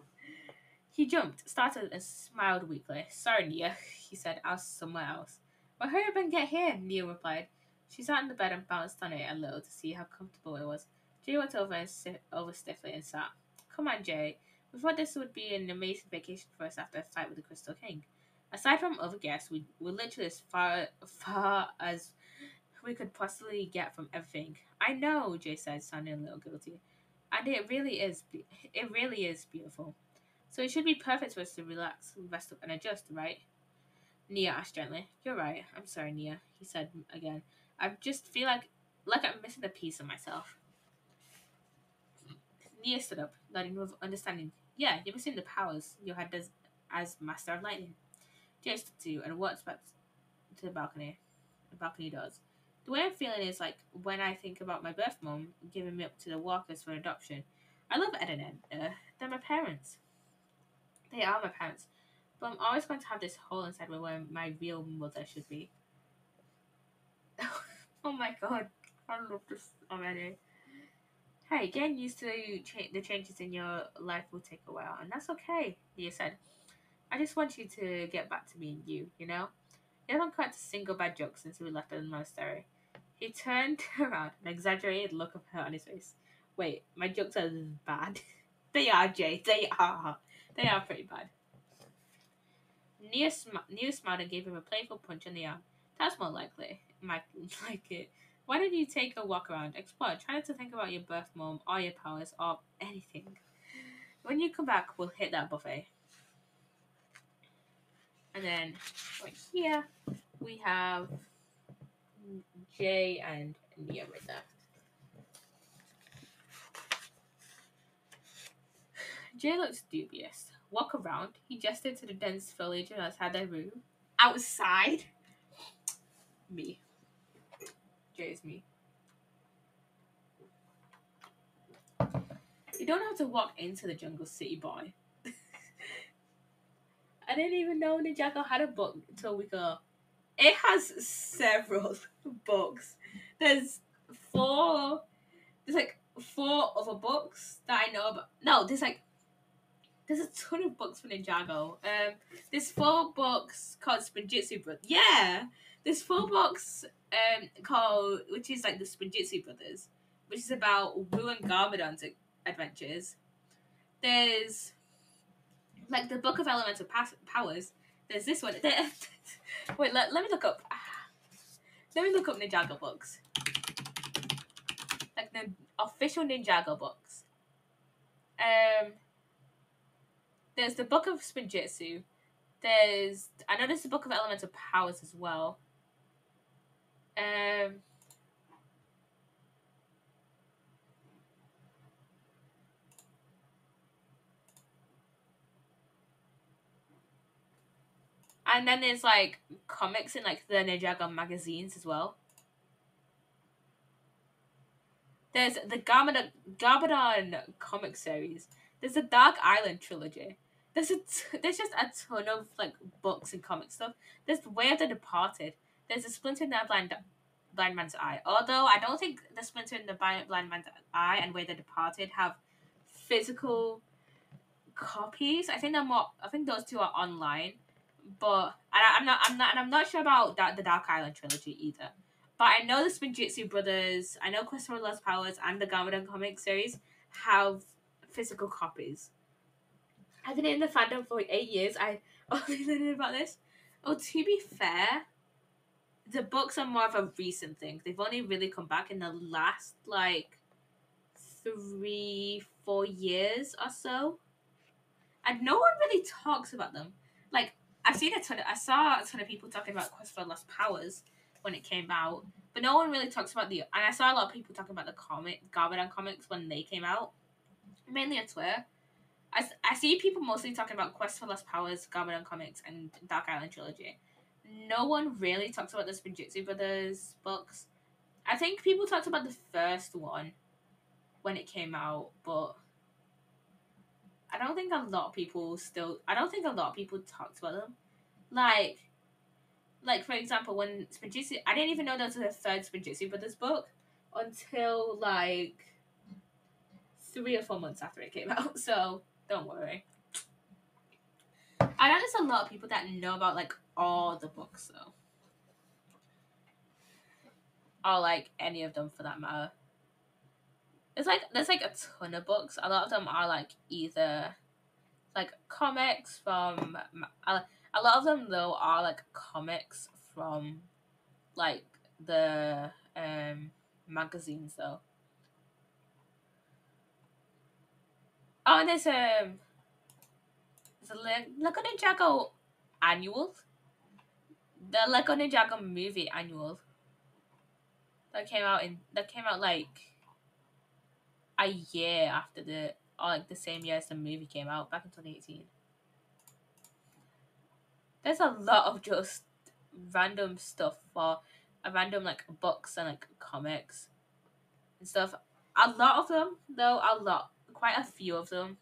He jumped, started, and smiled weakly. Sorry, Nya, he said. I was somewhere else. Well, hurry up and get here, Nya replied. She sat in the bed and bounced on it a little to see how comfortable it was. Jay went over and sit over stiffly and sat. Come on, Jay. We thought this would be an amazing vacation for us after a fight with the Crystal King. Aside from other guests, we were literally as far far as we could possibly get from everything. I know, Jay said, sounding a little guilty. And it really is, it really is beautiful. So it should be perfect for us to relax, rest up, and adjust, right? Nya asked gently. You're right. I'm sorry, Nya, he said again. I just feel like like I'm missing a piece of myself. Nya stood up, nodding with understanding. Yeah, you're missing the powers you had as, as Master of Lightning. Jay stood too and walked back to the balcony. The balcony doors. The way I'm feeling is like when I think about my birth mom giving me up to the walkers for adoption. I love Ed and Ed. Uh, they're my parents. They are my parents. But I'm always going to have this hole inside me where my real mother should be. oh my god. I love this already. Hey, getting used to cha- the changes in your life will take a while, and that's okay, Nya said. I just want you to get back to being you, you know? You haven't cracked a single bad joke since we left the monastery. He turned around, an exaggerated look of hurt on his face. Wait, my jokes are bad. they are, Jay. They are. They are pretty bad. Nya smiled gave him a playful punch on the arm. That's more likely. Might like it. Why don't you take a walk around, explore, try not to think about your birth mom or your powers or anything. When you come back, we'll hit that buffet. And then right here, we have Jay and Nya right there. Jay looks dubious. Walk around. He gestured to the dense foliage outside their room. Outside? Me. Jay's me. You don't have to walk into the jungle city, boy. I didn't even know Ninjago had a book until we go. It has several books. There's four. There's like four other books that I know about. No, there's like there's a ton of books for Ninjago. Um, there's four books called Spinjitzu Brothers. Yeah, there's four books um called which is like the Spinjitzu Brothers, which is about Wu and Garmadon's adventures. There's like the Book of Elemental Powers. There's this one. There, wait, let, let me look up. Let me look up Ninjago books. Like the official Ninjago books. Um, there's the Book of Spinjitzu. There's I know there's the Book of Elemental Powers as well. Um. And then there's like comics in like the Ninjago magazines as well. There's the Garmadon, comic series. There's the Dark Island trilogy. There's a t- there's just a ton of like books and comic stuff. There's Way of the Departed. There's a Splinter in the Blind Blind Man's Eye. Although I don't think the Splinter in the Blind Man's Eye and Way of the Departed have physical copies. I think they're more. I think those two are online, but I, I'm not. I'm not. And I'm not sure about that the Dark Island trilogy either. But I know the Spinjitzu brothers. I know Quest for Lost Powers and the Garmadon comic series have physical copies. I've been in the fandom for like eight years. I only learned about this. Oh, to be fair, the books are more of a recent thing. They've only really come back in the last like three, four years or so. And no one really talks about them. Like I've seen a ton of, I saw a ton of people talking about Quest for Lost Powers when it came out, but no one really talks about the. And I saw a lot of people talking about the comic Garmadon comics when they came out, mainly on Twitter. I, I see people mostly talking about Quest for Lost Powers, Garmadon comics, and Dark Island trilogy. No one really talks about the Spinjitzu Brothers books. I think people talked about the first one when it came out, but I don't think a lot of people still. I don't think a lot of people talked about them. Like, like for example, when Spinjitzu, I didn't even know there was a third Spinjitzu Brothers book until like three or four months after it came out. So don't worry. I know there's a lot of people that know about like all the books though. Or like any of them for that matter. It's like there's like a ton of books. A lot of them are like either like comics from a lot of them though are like comics from like the um magazines though. Oh, there's um, there's a Le- Lego Ninjago annual. The Lego Ninjago movie annual. That came out in that came out like a year after the or like the same year as the movie came out back in 2018. There's a lot of just random stuff for a random like books and like comics and stuff. A lot of them though, a lot quite a few of them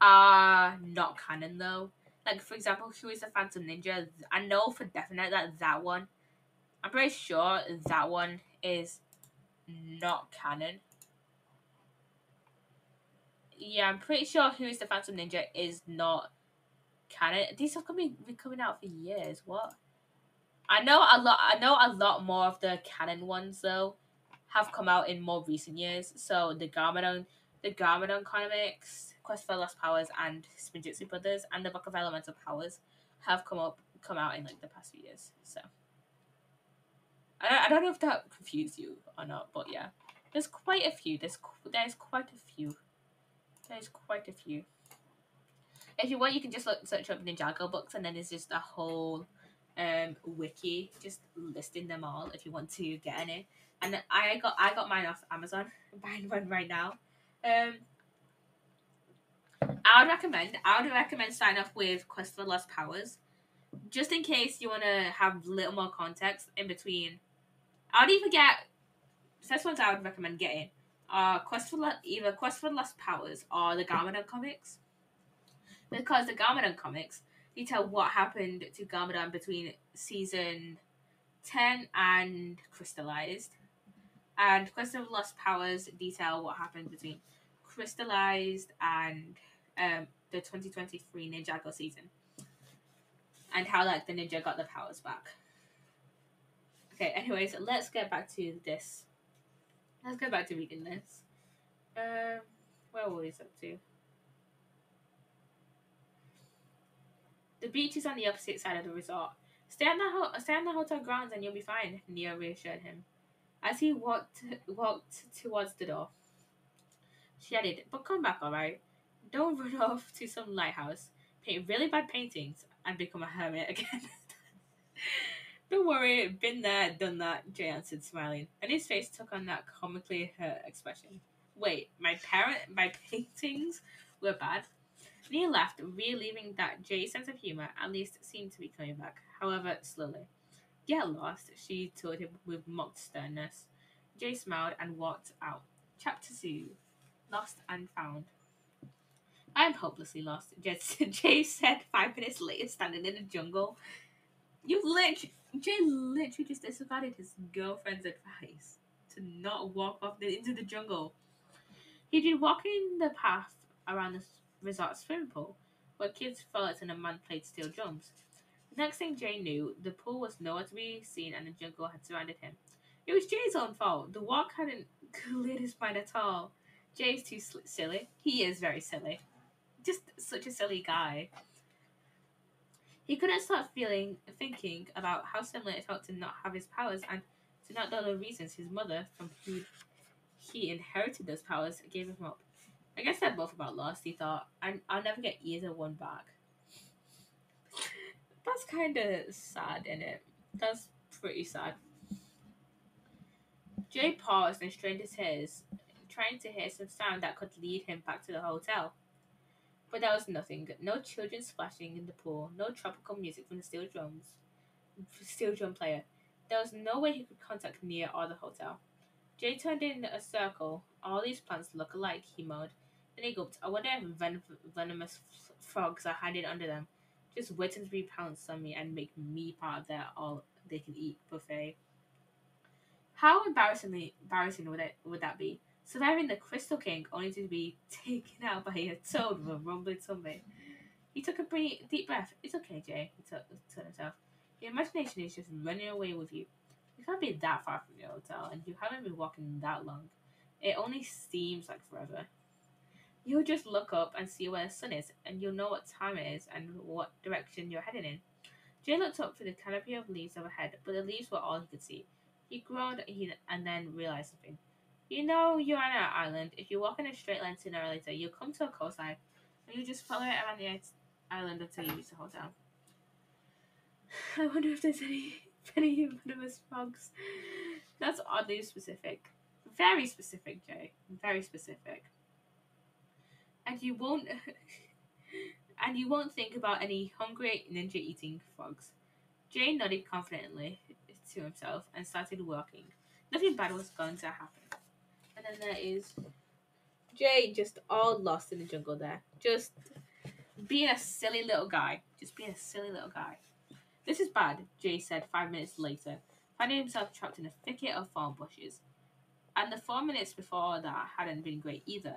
are not canon though. Like for example, who is the Phantom Ninja? I know for definite that that one. I'm pretty sure that one is not canon. Yeah, I'm pretty sure who is the Phantom Ninja is not canon. These are coming be coming out for years. What? I know a lot. I know a lot more of the canon ones though have come out in more recent years. So the Garmadon the Garmadon comics, Quest for Lost Powers, and Spinjitzu Brothers, and the Book of Elemental Powers have come up come out in like the past few years. So I don't, I don't know if that confused you or not, but yeah, there's quite a few. There's there's quite a few. There's quite a few. If you want, you can just look search up Ninjago books, and then there's just a whole um wiki just listing them all if you want to get any. And I got I got mine off Amazon. I'm buying one right now. Um, I would recommend. I would recommend sign off with Quest for Lost Powers, just in case you want to have a little more context in between. I would even get first ones I would recommend getting are Quest for either Quest for Lost Powers or the Garmadon comics, because the Garmadon comics detail what happened to Garmadon between season ten and Crystallized, and Quest for Lost Powers detail what happened between crystallized and um, the 2023 Ninjago season and how like the ninja got the powers back. Okay, anyways, let's get back to this. Let's get back to reading this. Um, where were we up to? The beach is on the opposite side of the resort. Stay on the ho- stay on the hotel grounds and you'll be fine. Nya reassured him, as he walked walked towards the door. She added, but come back, alright? Don't run off to some lighthouse, paint really bad paintings, and become a hermit again. Don't worry, been there, done that, Jay answered, smiling, and his face took on that comically hurt expression. Wait, my parent, my paintings were bad? Nya laughed, relieving that Jay's sense of humor at least seemed to be coming back, however, slowly. Get lost, she told him with mock sternness. Jay smiled and walked out. Chapter 2 Lost and Found. I'm hopelessly lost. Jay said five minutes later, standing in the jungle. You literally, Jay literally just disregarded his girlfriend's advice to not walk off the, into the jungle. He'd been walking the path around the resort swimming pool, where kids frolicked and a man played steel drums. Next thing Jay knew, the pool was nowhere to be seen and the jungle had surrounded him. It was Jay's own fault. The walk hadn't cleared his mind at all. Jay's too sl- silly. He is very silly. Just such a silly guy. He couldn't stop feeling, thinking about how similar it felt to not have his powers and to not know the reasons his mother, from who he inherited those powers, gave him up. I guess they're both about lost, he thought. and I'll never get either one back. That's kind of sad, isn't it? That's pretty sad. Jay paused and strained his ears, trying to hear some sound that could lead him back to the hotel. But there was nothing. No children splashing in the pool, no tropical music from the steel drums steel drum player. There was no way he could contact Nya or the hotel. Jay turned in a circle. All these plants look alike, he moaned. Then he gulped. I wonder if ven- venomous f- frogs are hiding under them, just waiting to be pounced on me and make me part of their all they can eat buffet. How embarrassingly embarrassing would that would that be? Surviving the Crystal King only to be taken out by a toad with a rumbling tummy. He took a deep breath. It's okay, Jay, he told himself. Your imagination is just running away with you. You can't be that far from your hotel, and you haven't been walking that long. It only seems like forever. You'll just look up and see where the sun is, and you'll know what time it is and what direction you're heading in. Jay looked up through the canopy of leaves overhead, but the leaves were all he could see. He groaned and then realized something. You know you're on an island. If you walk in a straight line sooner or later, you'll come to a coastline, and you just follow it around the island until you reach the hotel. I wonder if there's any any venomous frogs. That's oddly specific. Very specific, Jay. Very specific. And you won't and you won't think about any hungry ninja eating frogs. Jay nodded confidently to himself and started walking. Nothing bad was going to happen. And then there is Jay just all lost in the jungle there. Just being a silly little guy. Just being a silly little guy. This is bad, Jay said five minutes later, finding himself trapped in a thicket of thorn bushes. And the four minutes before that hadn't been great either.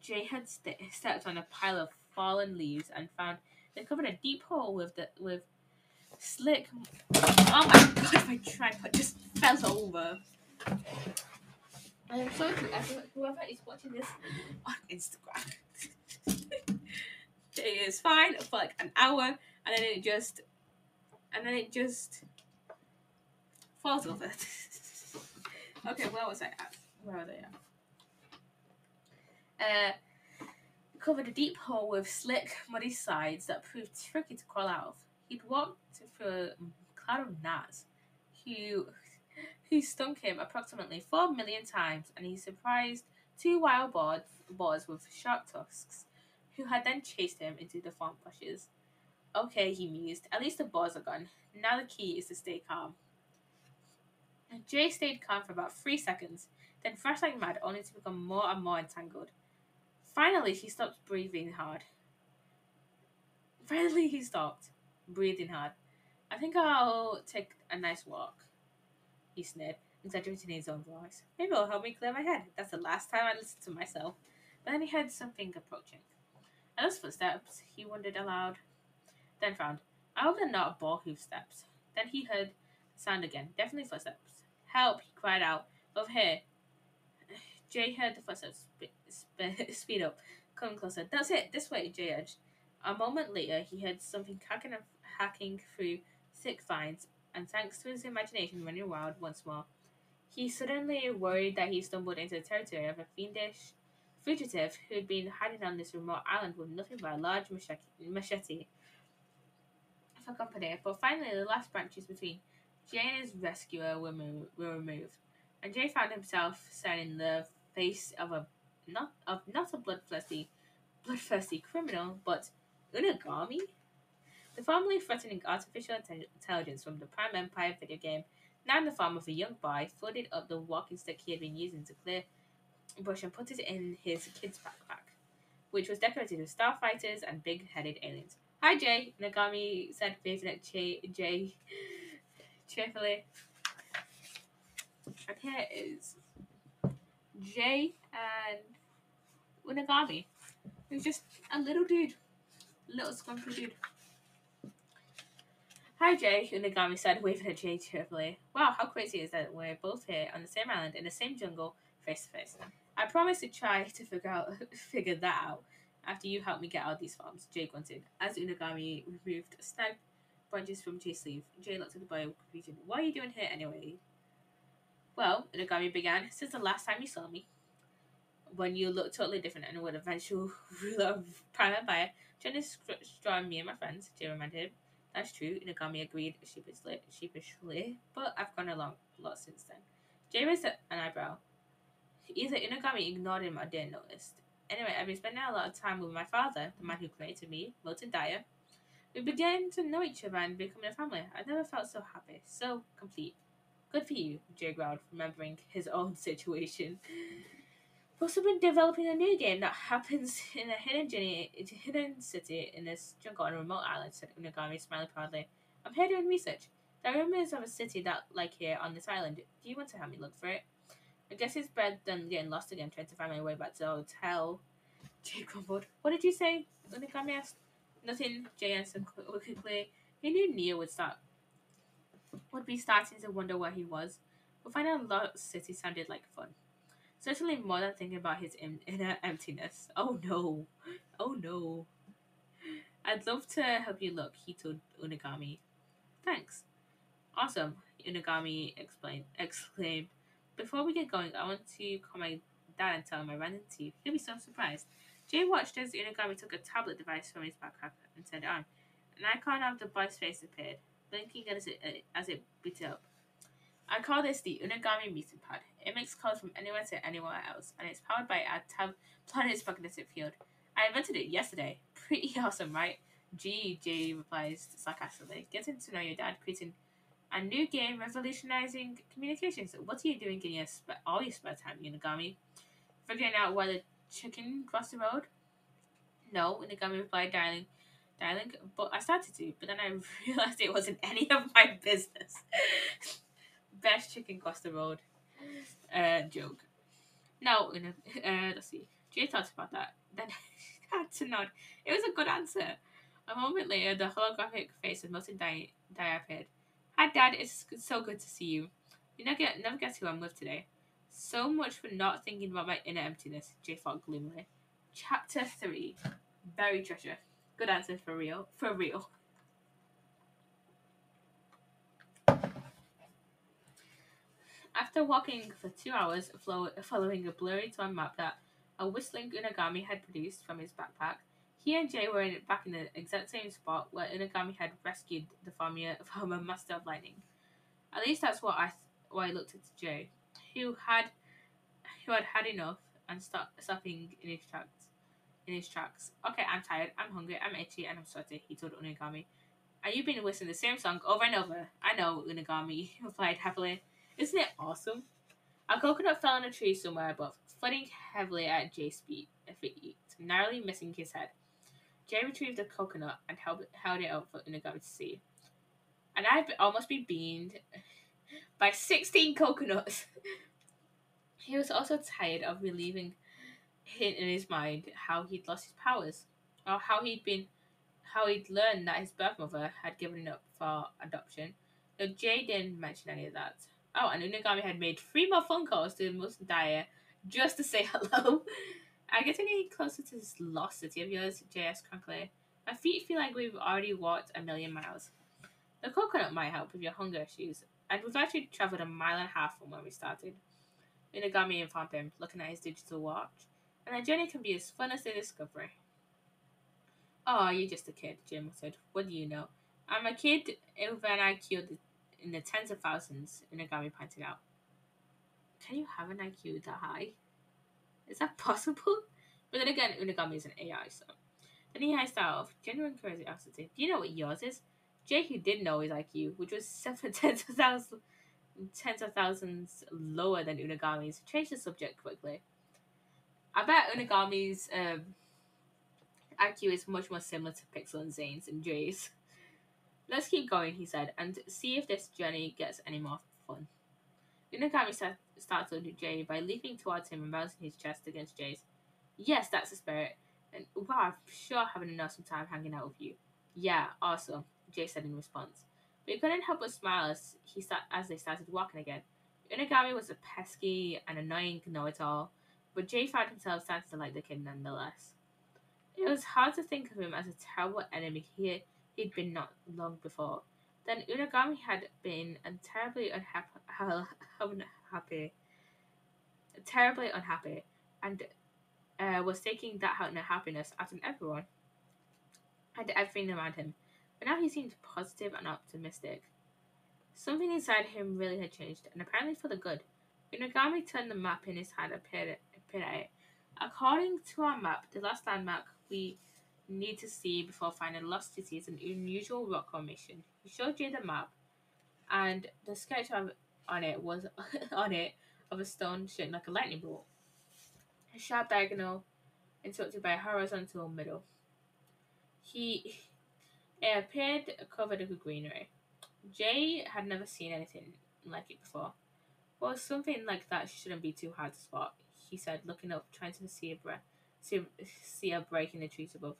Jay had st- stepped on a pile of fallen leaves and found they covered a deep hole with the with slick. Oh my god! My tripod just fell over. I am sorry to everyone, whoever is watching this on Instagram. it is fine for like an hour, and then it just and then it just falls over. okay, where was I at? Where was I at? Uh, covered a deep hole with slick, muddy sides that proved tricky to crawl out of. He'd walked through a cloud of gnats who, who stung him approximately four million times, and he surprised two wild boars, boars with sharp tusks, who had then chased him into the thorn bushes. Okay, he mused. At least the boars are gone. Now the key is to stay calm. Jay stayed calm for about three seconds, then thrashed like mad, only to become more and more entangled. Finally, he stopped breathing hard. Finally, he stopped breathing hard. I think I'll take a nice walk, he sneered, exaggerating his own voice. Maybe it'll help me clear my head. That's the last time I listened to myself. But then he heard something approaching. At those footsteps, he wondered aloud then frowned. I hope they're not ball hoof steps. Then he heard the sound again. Definitely footsteps. Help! He cried out. Over here. Jay heard the footsteps sp- sp- speed up, coming closer. That's it. This way, Jay urged. A moment later, he heard something hacking hacking through thick vines, and thanks to his imagination running wild once more, he suddenly worried that he stumbled into the territory of a fiendish fugitive who'd been hiding on this remote island with nothing but a large machete. for company, but finally the last branches between Jay and his rescuer were, mo- were removed, and Jay found himself standing in the face of a not of not a bloodthirsty bloodthirsty criminal, but Unagami, the formerly threatening artificial intelligence from the Prime Empire video game, now in the form of a young boy, folded up the walking stick he had been using to clear brush and put it in his kid's backpack. which was decorated with starfighters and big-headed aliens. Hi, Jay, Unagami said, waving at Jay, Jay cheerfully. And here is Jay and Unagami. He's just a little dude. Little scrumpy dude. Hi, Jay, Unagami said, waving at Jay cheerfully. Wow, how crazy is that we're both here on the same island in the same jungle, face to face. I promise to try to figure out figure that out after you help me get out of these farms, Jay grunted, as Unagami removed snag branches from Jay's sleeve. Jay looked at the boy with confusion. What are you doing here anyway? Well, Unagami began, since the last time you saw me, when you looked totally different and would eventual ruler of Prime Empire, trying to destroy me and my friends, Jay reminded him. That's true, Unagami agreed sheepishly, sheepishly, but I've gone along a lot since then. Jay raised an eyebrow. Either Unagami ignored him or didn't notice. Anyway, I've been spending a lot of time with my father, the man who created me, Milton Dyer. We began to know each other and become a family. I've never felt so happy, so complete. Good for you, Jay growled, remembering his own situation. We've also been developing a new game that happens in a hidden, genie, hidden city in this jungle on a remote island, said Unagami, smiling proudly. I'm here doing research. There are rumors of a city that like here on this island. Do you want to help me look for it? I guess it's better than getting lost again trying to find my way back to the hotel. Jay grumbled. What did you say? Unagami asked. Nothing, Jay answered quickly. He knew Nya would start would be starting to wonder where he was. But finding a lost city sounded like fun. Certainly more than thinking about his inner emptiness. Oh no. Oh no. I'd love to help you look, he told Unagami. Thanks. Awesome, Unagami explained, exclaimed. Before we get going, I want to call my dad and tell him I ran into you. He'll be so surprised. Jay watched as Unagami took a tablet device from his backpack and turned it on. An icon of the boy's face appeared, blinking as it, as it beat up. I call this the Unagami meeting pad. It makes calls from anywhere to anywhere else, and it's powered by a tab planet's magnetic field. I invented it yesterday. Pretty awesome, right? Jay replies sarcastically. Getting to know your dad, creating a new game revolutionizing communications. What are you doing in your sp- all your spare time, Unagami? Figuring out why the chicken crossed the road? No, Unagami replied, darling. Darling, but I started to, but then I realized it wasn't any of my business. Best chicken crossed the road. Uh, joke. No, uh, let's see. Jay thought about that. Then had to nod. It was a good answer. A moment later, the holographic face of Milton Dyer appeared. Hi, Dad. It's so good to see you. You never, get, never guess who I'm with today. So much for not thinking about my inner emptiness, Jay thought gloomily. Chapter 3. Buried treasure. Good answer for real. For real. After walking for two hours, following a blurry torn map that a whistling Unagami had produced from his backpack, he and Jay were in, back in the exact same spot where Unagami had rescued the farmer from a Master of Lightning. At least that's what I th- what I looked at Jay, who had who had had enough and stopped stopping in his tracks. In his tracks. Okay, I'm tired. I'm hungry. I'm itchy, and I'm sweaty. He told Unagami. And you've been whistling the same song over and over. I know, Unagami replied happily. Isn't it awesome? A coconut fell on a tree somewhere above, thudding heavily at Jay's feet, feet narrowly missing his head. Jay retrieved the coconut and held, held it out for Unagami to see. And I'd almost been beamed by 16 coconuts. he was also tired of relieving it in his mind how he'd lost his powers, or how he'd been, how he'd learned that his birth mother had given up for adoption. Though Jay didn't mention any of that. Oh, and Unagami had made three more phone calls to Dyer just to say hello. I get any closer to this lost city of yours, J.S. Crunkly. My feet feel like we've already walked a million miles. The coconut might help with your hunger issues, and we've actually travelled a mile and a half from where we started. Unagami informed him, looking at his digital watch. And the journey can be as fun as the discovery. Oh, you're just a kid, Jim said. What do you know? I'm a kid with an IQ in the tens of thousands, Unagami pointed out. Can you have an IQ that high? Is that possible? But then again, Unagami is an AI, so. Then he asked out of genuine curiosity. Do you know what yours is? Jake did know his IQ, which was seven tens of thousands, tens of thousands lower than Unagami's. Changed the subject quickly. I bet Unagami's um, IQ is much more similar to Pixel and Zane's and Jay's. Let's keep going, he said, and see if this journey gets any more fun. Unagami start, startled Jay by leaping towards him and bouncing his chest against Jay's. Yes, that's the spirit. And wow, I'm sure having an awesome time hanging out with you. Yeah, awesome, Jay said in response. But he couldn't help but smile as he as they started walking again. Unagami was a pesky and annoying know-it-all, but Jay found himself starting to like the kid nonetheless. It was hard to think of him as a terrible enemy he he'd been not long before. Then Unagami had been terribly unhappy, unhappy, terribly unhappy, and uh, was taking that unhappiness out on everyone and everything around him. But now he seemed positive and optimistic. Something inside him really had changed, and apparently for the good. Unagami turned the map in his hand and peered, peered at it. According to our map, the last landmark we need to see before finding lost city is an unusual rock formation. He showed you the map, and the sketch of, on it was on it of a stone shaped like a lightning bolt. A sharp diagonal interrupted by a horizontal middle. He it appeared covered with greenery. Jay had never seen anything like it before. Well, something like that shouldn't be too hard to spot, he said, looking up, trying to see a breath, see a break in the trees above.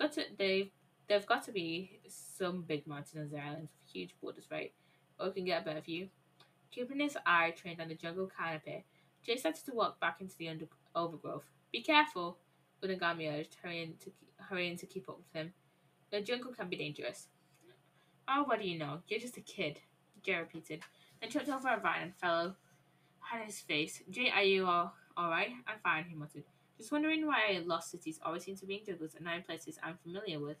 Got to, they, there've got to be some big mountains or islands with huge borders, right? Or we can get a better view. Keeping his eye trained on the jungle canopy, Jay started to walk back into the under, overgrowth. Be careful, Unagami urged, hurrying to, hurrying to keep up with him. The jungle can be dangerous. Oh, what do you know? You're just a kid, Jay repeated, then tripped over a vine and fell on his face. Jay, are you all alright? I'm fine, he muttered. Just wondering why lost cities always seem to be in jungles and nine places I'm familiar with,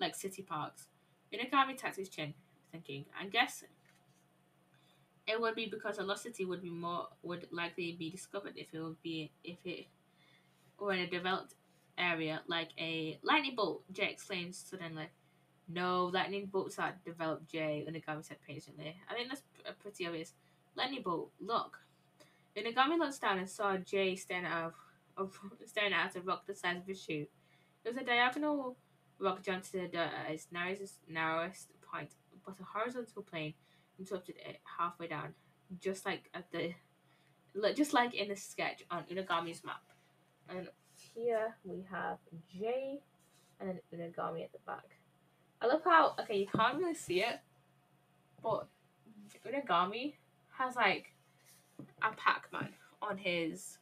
like city parks. Unagami tapped his chin, thinking, I guess it would be because a lost city would be more would likely be discovered if it would be if it were in a developed area like a lightning bolt, Jay exclaimed suddenly. No, lightning bolts are developed, Jay, Unagami said patiently. I think that's pretty obvious. Lightning bolt, look. Unagami looked down and saw Jay staring out of, staring at a rock the size of a shoe. It was a diagonal rock joined to its narrowest, narrowest point, but a horizontal plane interrupted it halfway down, just like at the, just like in the sketch on Unagami's map. And here we have J, and then Unagami at the back. I love how okay you can't really see it, but Unagami has like a Pac-Man on his.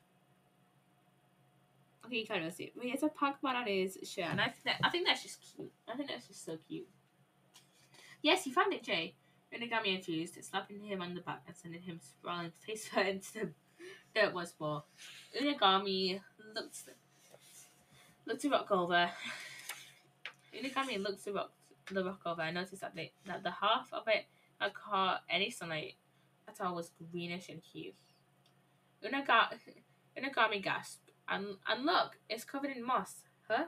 Okay, you can't really see it. But he has a Pac-Man on his shirt, and I think that, I think that's just cute. I think that's just so cute. Yes, you found it, Jay. Unagami infused, slapping him on the back and sending him sprawling face first into the dirt once more. Unagami looked looked to rock over. Unagami looked to rock the rock over, I noticed that, they, that the half of it had caught any sunlight at all was greenish in hue. Unaga- Unagami gasped, and, and look, it's covered in moss. Huh?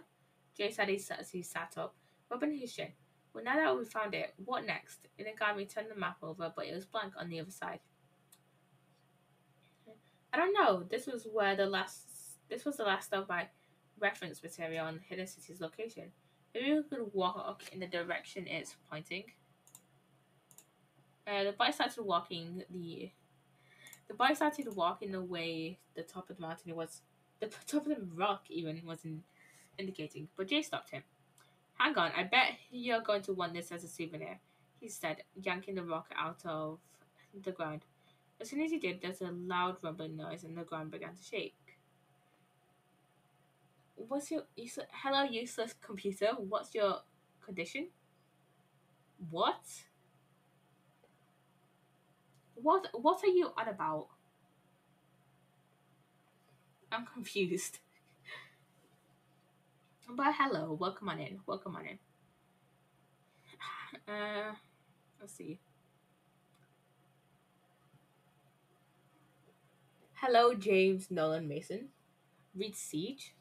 Jay said as he sat up, rubbing his chin. Well, now that we found it, what next? Unagami turned the map over, but it was blank on the other side. I don't know. This was where the last. This was the last of my reference material on Hidden City's location. Maybe we could walk in the direction it's pointing. Uh, the boy started walking the the boy started walking the way the top of the mountain was the top of the rock even wasn't indicating, but Jay stopped him. Hang on, I bet you're going to want this as a souvenir, he said, yanking the rock out of the ground. As soon as he did, there was a loud rumbling noise and the ground began to shake. What's your useless, hello useless computer? What's your condition? What? What what are you on about? I'm confused. but hello, welcome on in. Welcome on in. Uh let's see. Hello, James Nolan Mason. Read Siege.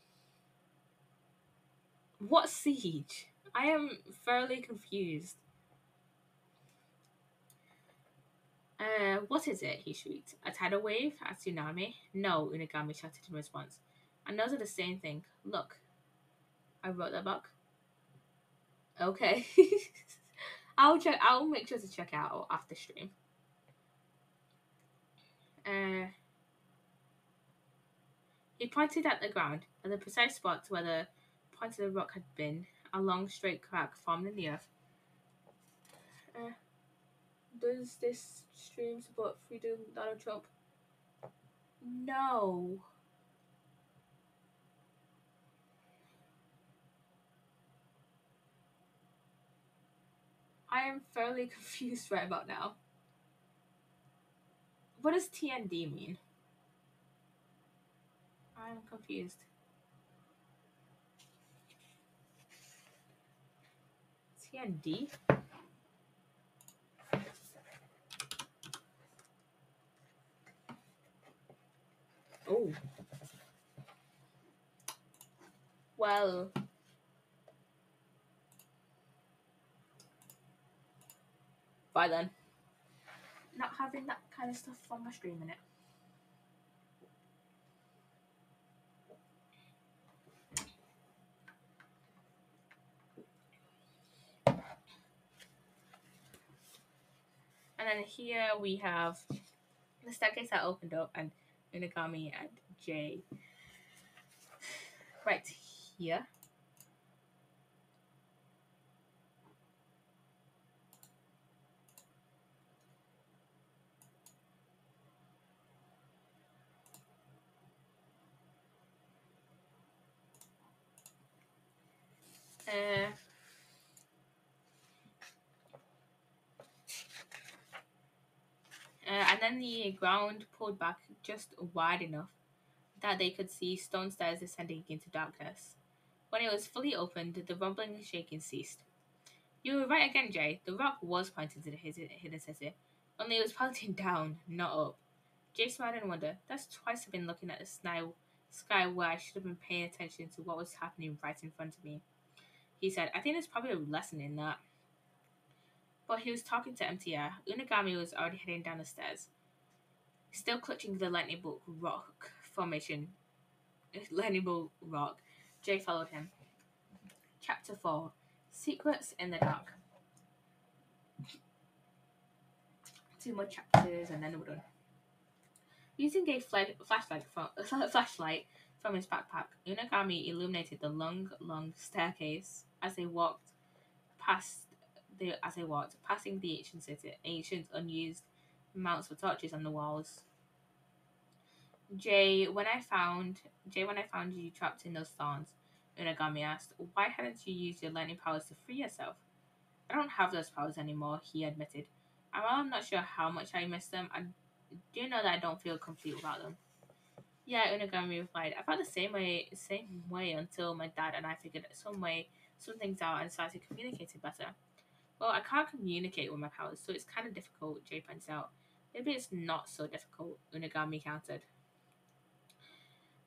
What siege? I am thoroughly confused. Uh, what is it? he shrieked. A tidal wave? A tsunami? No, Unagami shouted in response. And those are the same thing. Look. I wrote that book. Okay. I'll check. I'll make sure to check out after stream. Uh, he pointed at the ground, at the precise spot where the point of the rock had been. A long, straight crack formed in the earth. Uh, does this stream support freedom Donald Trump? No. I am fairly confused right about now. What does TND mean? I'm confused. TND? Oh. Well. Bye then. Not having that kind of stuff on my stream in it. And then here we have the staircase that opened up and Unagami and J. right here. Uh, Uh, and then the ground pulled back just wide enough that they could see stone stairs descending into darkness. When it was fully opened, the rumbling and shaking ceased. You were right again, Jay. The rock was pointing to the hidden city, only it was pointing down, not up. Jay smiled in wonder. That's twice I've been looking at the sky, sky where I should have been paying attention to what was happening right in front of me. He said, I think there's probably a lesson in that. But he was talking to MTR. Unagami was already heading down the stairs, still clutching the lightning bolt rock formation. Eh, lightning bolt rock. Jay followed him. Chapter 4 Secrets in the Dark. Two more chapters and then we're done. Using a flag- flashlight from, flashlight from his backpack, Unagami illuminated the long, long staircase as they walked past the as they walked, passing the ancient city, ancient unused mounts for torches on the walls. Jay, when I found Jay, when I found you trapped in those thorns, Unagami asked, "Why hadn't you used your lightning powers to free yourself?" I don't have those powers anymore, he admitted. And while I'm not sure how much I miss them, I do know that I don't feel complete without them. Yeah, Unagami replied. I felt the same way, same way until my dad and I figured some way, some things out and started communicating better. Well, I can't communicate with my powers, so it's kind of difficult, Jay points out. Maybe it's not so difficult, Unagami countered.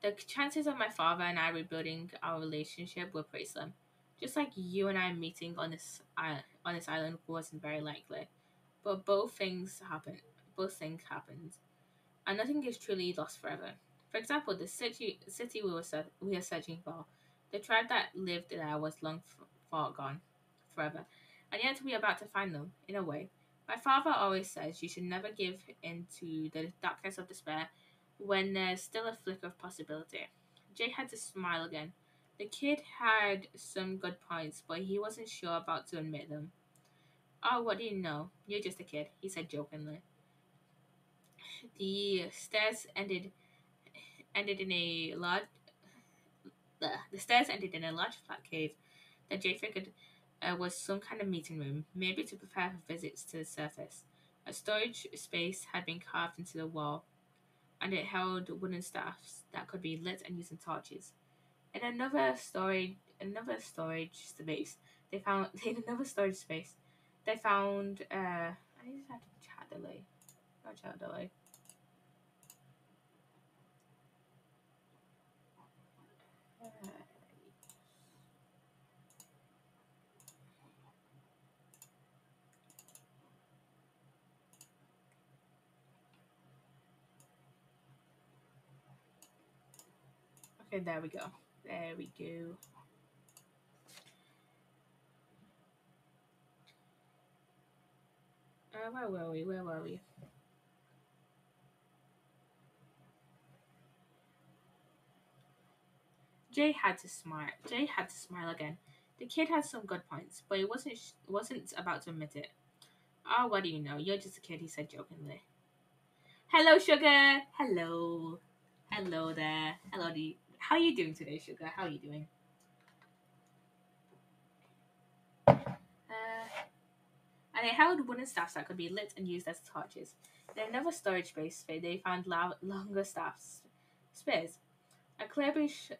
The chances of my father and I rebuilding our relationship were pretty slim. Just like you and I meeting on this island, on this island wasn't very likely. But both things happened. Both things happened, and nothing is truly lost forever. For example, the city city we were we are searching for, the tribe that lived there was long far gone, forever, and yet we are about to find them, in a way. My father always says you should never give in to the darkness of despair when there's still a flicker of possibility. Jay had to smile again. The kid had some good points, but he wasn't sure about to admit them. Oh, what do you know? You're just a kid, he said jokingly. The stairs ended ended in a large the, the stairs ended in a large flat cave that Jay figured uh, was some kind of meeting room, maybe to prepare for visits to the surface. A storage space had been carved into the wall, and it held wooden staffs that could be lit and used in torches. In another storage, another storage space, they found in another storage space, they found. Uh, I need to have to chat delay, not chat delay. And there we go. There we go. Uh, where were we? Where were we? Jay had to smile. Jay had to smile again. The kid had some good points, but he wasn't sh- wasn't about to admit it. Oh, what do you know? You're just a kid, he said jokingly. Hello, sugar. Hello. Hello there. Hello, D. How are you doing today, sugar? How are you doing? Uh, and they held wooden staffs that could be lit and used as torches. In another storage space, they found la- longer staffs. Spears. A clear blue, sh-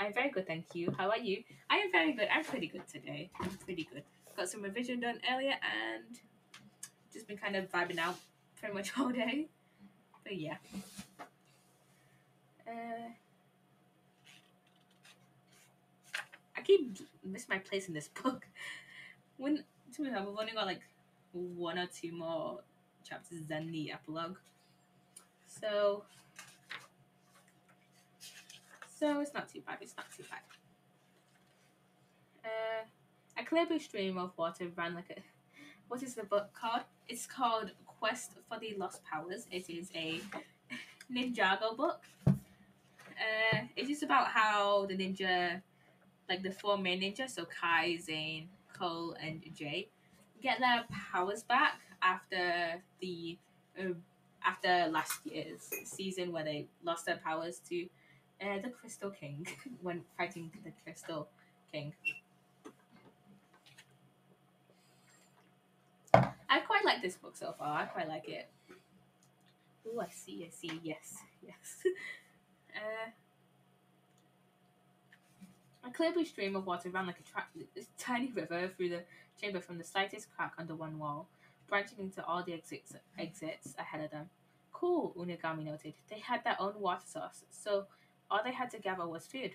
I'm very good, thank you. How are you? I am very good. I'm pretty good today. I'm pretty good. Got some revision done earlier and just been kind of vibing out pretty much all day. But yeah. Uh, I keep missing my place in this book. When to be honest, we've only got like one or two more chapters than the epilogue. So so it's not too bad. It's not too bad. Uh, a clear blue stream of water ran like a. What is the book called? It's called Quest for the Lost Powers. It is a Ninjago book. Uh, it is just about how the ninja, like the four main ninjas, so Kai, Zane, Cole, and Jay, get their powers back after the uh, after last year's season where they lost their powers to uh, the Crystal King when fighting the Crystal King. I quite like this book so far. I quite like it. Oh, I see, I see. Yes, yes. uh, a clear blue stream of water ran like a, tra- tiny river through the chamber from the slightest crack under one wall, branching into all the exits, exits ahead of them. Cool, Unagami noted. They had their own water source, so all they had to gather was food.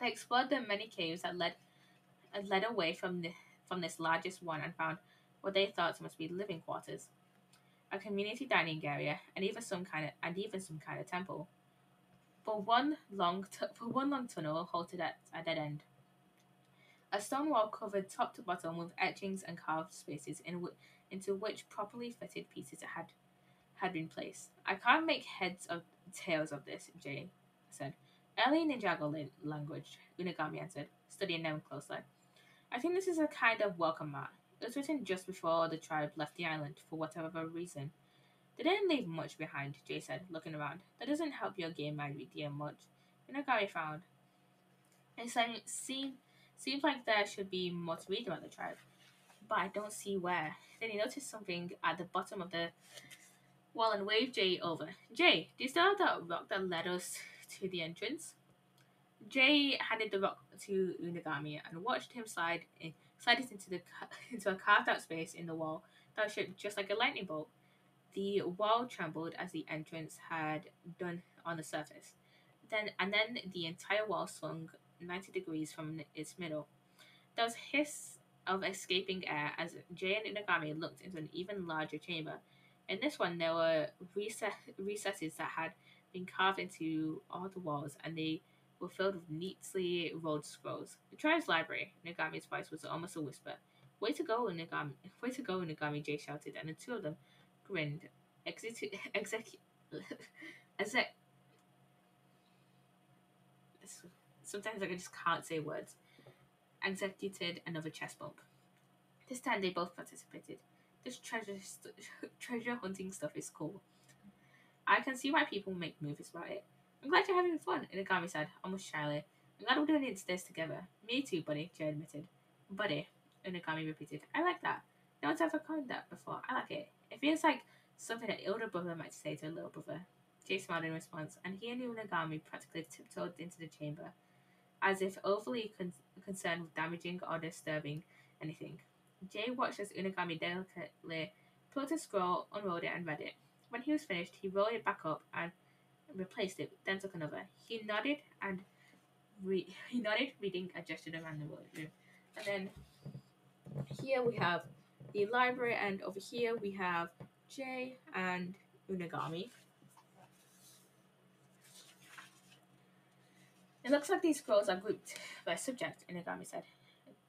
They explored the many caves that led uh, led away from the, from this largest one and found what they thought must be living quarters, a community dining area, and even some kind of and even some kind of temple. For one long tu- for one long tunnel halted at a dead end. A stone wall covered top to bottom with etchings and carved spaces in w- into which properly fitted pieces had had been placed. I can't make heads of tails of this, Jay said. Early Ninjago la- language, Unagami answered, studying them closely. I think this is a kind of welcome mat. It was written just before the tribe left the island for whatever reason. They didn't leave much behind, Jay said, looking around. That doesn't help your game idea much. Unagami frowned. It seemed, seemed like there should be more to read about the tribe, but I don't see where. Then he noticed something at the bottom of the wall and waved Jay over. Jay, do you still have that rock that led us to the entrance? Jay handed the rock to Unagami and watched him slide in, slide it into the into a carved out space in the wall that shaped just like a lightning bolt. The wall trembled as the entrance had done on the surface. Then and then the entire wall swung ninety degrees from its middle. There was hiss of escaping air as Jay and Unagami looked into an even larger chamber. In this one, there were recess- recesses that had been carved into all the walls, and they were filled with neatly rolled scrolls. The tribe's library, Nagami's voice was almost a whisper. Way to go, Nagami! Way to go, Nagami! Jay shouted, and the two of them grinned. execute exec- exec- Sometimes I just can't say words. Executed another chest bump. This time they both participated. This treasure st- treasure hunting stuff is cool. I can see why people make movies about it. I'm glad you're having fun, Unagami said, almost shyly. I'm glad we're doing this together. Me too, buddy, Joe admitted. Buddy, Unagami repeated. I like that. No one's ever called that before. I like it. It feels like something an older brother might say to a little brother. Jay smiled in response, and he and Unagami practically tiptoed into the chamber, as if overly con- concerned with damaging or disturbing anything. Jay watched as Unagami delicately pulled a scroll, unrolled it, and read it. When he was finished, he rolled it back up and replaced it, then took another. He nodded and re- he nodded, reading and gestured around the room. And then here we have the library, and over here we have Jay and Unagami. It looks like these scrolls are grouped by subject, Unagami said.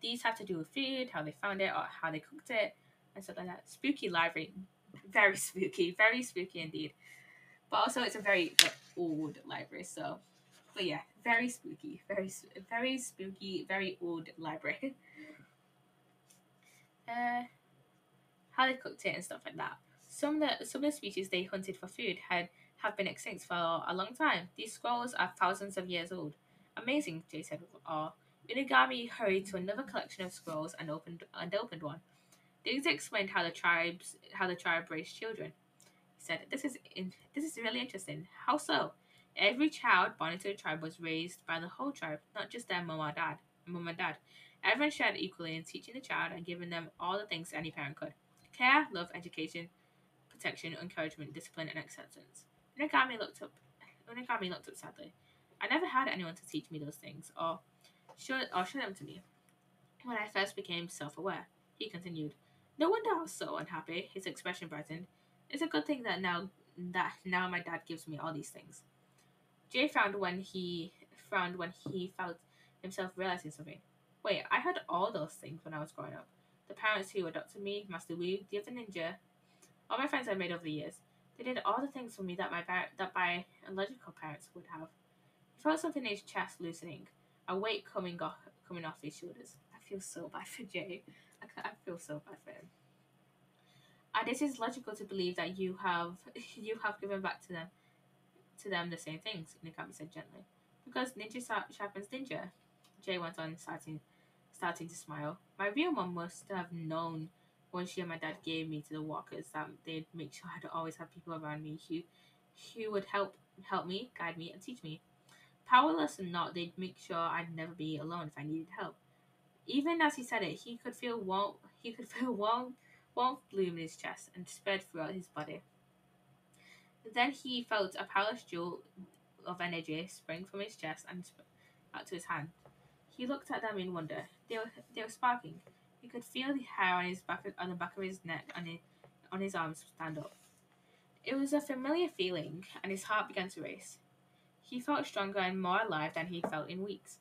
These have to do with food, how they found it, or how they cooked it, and stuff like that. Spooky library, very spooky, very spooky indeed. But also, it's a very like, old library, so. But yeah, very spooky, very very spooky, very old library. uh, how they cooked it and stuff like that. Some of the some of the species they hunted for food had have been extinct for a long time. These scrolls are thousands of years old. Amazing, Jay said with awe. Unagami hurried to another collection of scrolls and opened and opened one. These explained how the tribes how the tribe raised children. He said, "This is in, this is really interesting. How so? Every child born into the tribe was raised by the whole tribe, not just their mom or dad. Mom and dad. Everyone shared equally in teaching the child and giving them all the things any parent could: care, love, education, protection, encouragement, discipline, and acceptance." Unagami looked up. Unagami looked up sadly. I never had anyone to teach me those things, or show or show them to me. When I first became self-aware, he continued. No wonder I was so unhappy. His expression brightened. It's a good thing that now that now my dad gives me all these things. Jay frowned when he frowned when he felt himself realizing something. Wait, I had all those things when I was growing up. The parents who adopted me, Master Wu, the other ninja, all my friends I made over the years. They did all the things for me that my bar- that biological parents would have. He felt something in his chest loosening, a weight coming off coming off his shoulders. I feel so bad for Jay. I, I feel so bad for him. And it is logical to believe that you have you have given back to them to them the same things, Unagami said gently. Because ninja sharpens ninja, Jay went on, starting starting to smile. My real mom must have known when she and my dad gave me to the walkers that they'd make sure I'd always have people around me who who would help help me, guide me, and teach me. Powerless or not, they'd make sure I'd never be alone if I needed help. Even as he said it, he could feel warm. He could feel warm, warmth bloom in his chest and spread throughout his body. Then he felt a powerless jewel of energy spring from his chest and out to his hand. He looked at them in wonder. They were they were sparking. He could feel the hair on his back on the back of his neck and his, on his arms stand up. It was a familiar feeling, and his heart began to race. He felt stronger and more alive than he'd felt in weeks.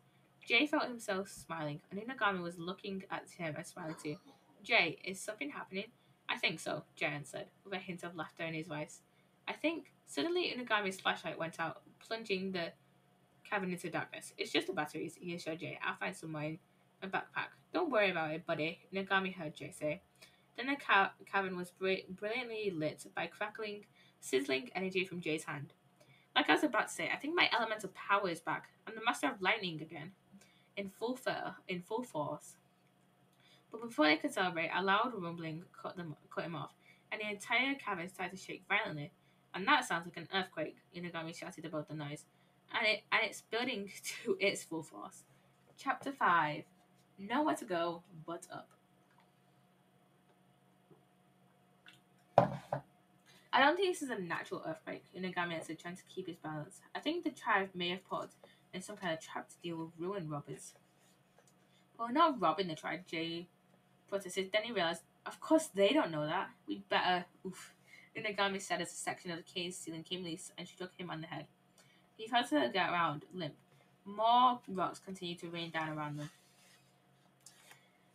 Jay felt himself smiling, and Unagami was looking at him and smiling too. Jay, is something happening? I think so, Jay answered, with a hint of laughter in his voice. I think. Suddenly, Unagami's flashlight went out, plunging the cabin into darkness. It's just the batteries, he assured Jay. I'll find some in my backpack. Don't worry about it, buddy, Unagami heard Jay say. Then the ca- cabin was br- brilliantly lit by crackling, sizzling energy from Jay's hand. Like I was about to say, I think my elemental power is back. I'm the master of lightning again in full fur, in full force. But before they could celebrate, a loud rumbling cut them cut him off, and the entire cabin started to shake violently. And that sounds like an earthquake, Unagami shouted above the noise. And it and it's building to its full force. Chapter five. Nowhere to go but up. I don't think this is a natural earthquake, Unagami answered, trying to keep his balance. I think the tribe may have put in some kind of trap to deal with ruin robbers. Well, not robbing the tribe, Jay protested. Then he realized, of course they don't know that. We'd better. Oof. Unagami said as a section of the cave ceiling came loose and she struck him on the head. He fell to the ground, limp. More rocks continued to rain down around them.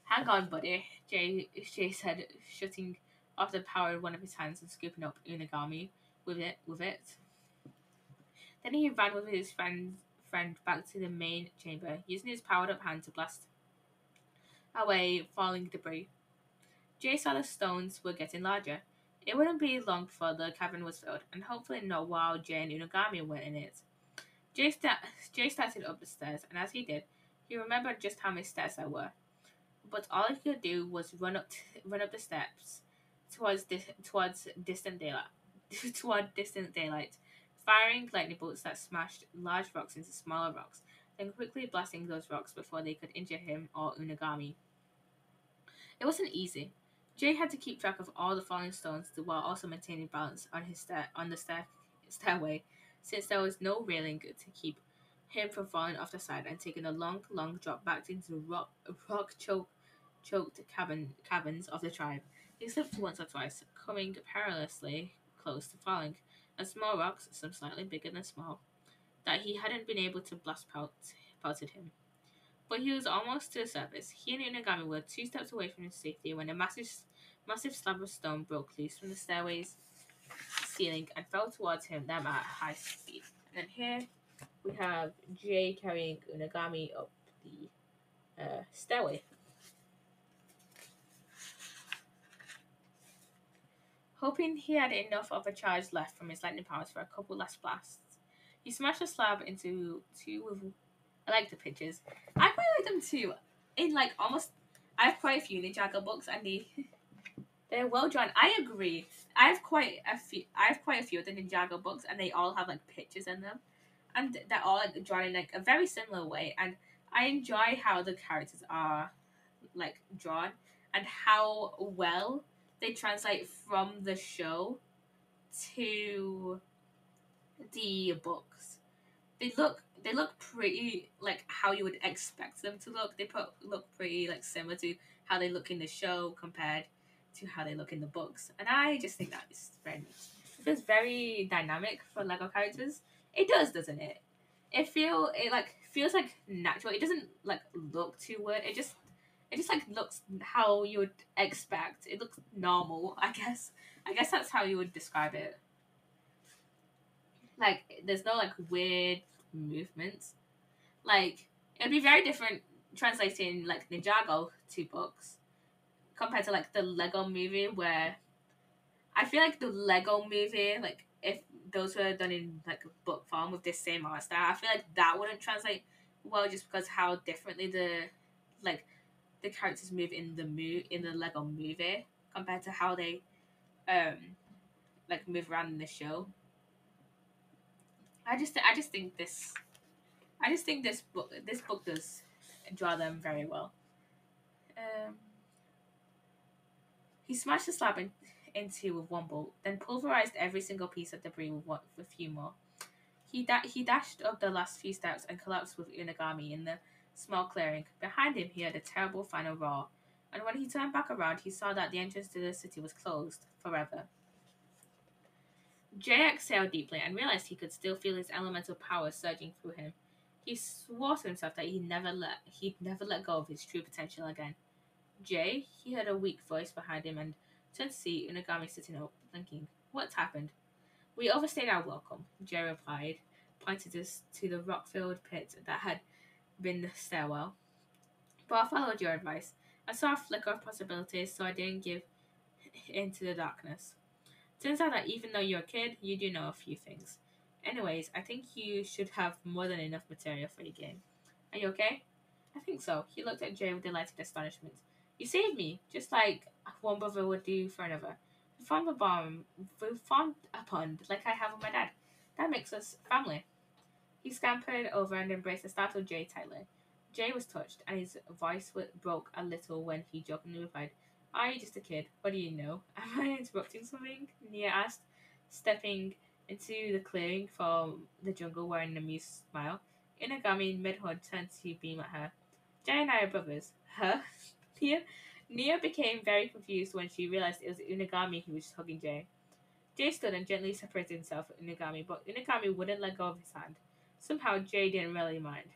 Hang on, buddy, Jay, Jay said, shutting off the power in one of his hands and scooping up Unagami with it. With it. Then he ran with his friends friend back to the main chamber, using his powered up hand to blast away falling debris. Jay saw the stones were getting larger. It wouldn't be long before the cavern was filled, and hopefully not while Jay and Unagami were in it. Jay, sta- Jay started up the stairs, and as he did, he remembered just how many stairs there were. But all he could do was run up, t- run up the steps towards dis- towards distant daylight, toward distant daylight firing lightning bolts that smashed large rocks into smaller rocks, then quickly blasting those rocks before they could injure him or Unagami. It wasn't easy. Jay had to keep track of all the falling stones while also maintaining balance on his stair on the stair stairway, since there was no railing to keep him from falling off the side and taking a long, long drop back into the rock rock choke choked cabin cabins of the tribe. He slipped once or twice, coming perilously close to falling and small rocks, some slightly bigger than small, that he hadn't been able to blast pelt, pelted him. But he was almost to the surface. He and Unagami were two steps away from his safety when a massive, massive slab of stone broke loose from the stairway's ceiling and fell towards him, them at high speed. And then here we have Jay carrying Unagami up the uh, stairway. Hoping he had enough of a charge left from his lightning powers for a couple last blasts, he smashed the slab into two of. I like the pictures. I quite like them too. In like almost, I have quite a few Ninjago books, and they they're well drawn. I agree. I have quite a few. I have quite a few of the Ninjago books, and they all have like pictures in them, and they're all like drawn in like a very similar way. And I enjoy how the characters are like drawn and how well they translate from the show to the books. They look they look pretty like how you would expect them to look. They put, look pretty like similar to how they look in the show compared to how they look in the books. And I just think that is very. It feels very dynamic for Lego characters. It does, doesn't it? It feel it like feels like natural. It doesn't like look too weird. It just it just like looks how you would expect. It looks normal, I guess. I guess that's how you would describe it. Like there's no like weird movements. Like it'd be very different translating like Ninjago to books compared to like the Lego movie where I feel like the Lego movie, like if those were done in like book form with the same art style, I feel like that wouldn't translate well just because how differently the like the characters move in the move in the Lego movie compared to how they um like move around in the show. I just I just think this I just think this book this book does draw them very well. Um, he smashed the slab in, into with one bolt, then pulverized every single piece of debris with, one, with a few more. He, da- he dashed up the last few steps and collapsed with Unagami in the small clearing. Behind him, he heard a terrible final roar, and when he turned back around, he saw that the entrance to the city was closed forever. Jay exhaled deeply and realized he could still feel his elemental power surging through him. He swore to himself that he'd never let he'd never let go of his true potential again. Jay, he heard a weak voice behind him and turned to see Unagami sitting up, thinking, What's happened? We overstayed our welcome, Jay replied, pointing us to the rock filled pit that had been the stairwell. But I followed your advice. I saw a flicker of possibilities, so I didn't give into the darkness. Turns out that even though you're a kid, you do know a few things. Anyways, I think you should have more than enough material for your game. Are you okay? I think so. He looked at Jay with delighted astonishment. You saved me, just like one brother would do for another. We found the bomb. We found a pond, like I have with my dad. That makes us family. He scampered over and embraced the startled Jay tightly. Jay was touched, and his voice broke a little when he jokingly replied, Are you just a kid? What do you know? Am I interrupting something? Nya asked, stepping into the clearing from the jungle wearing an amused smile. Unagami mid-hood turned to beam at her. Jay and I are brothers. Huh? Nya? Became very confused when she realized it was Unagami who was hugging Jay. Jay stood and gently separated himself from Unagami, but Unagami wouldn't let go of his hand. Somehow Jay didn't really mind.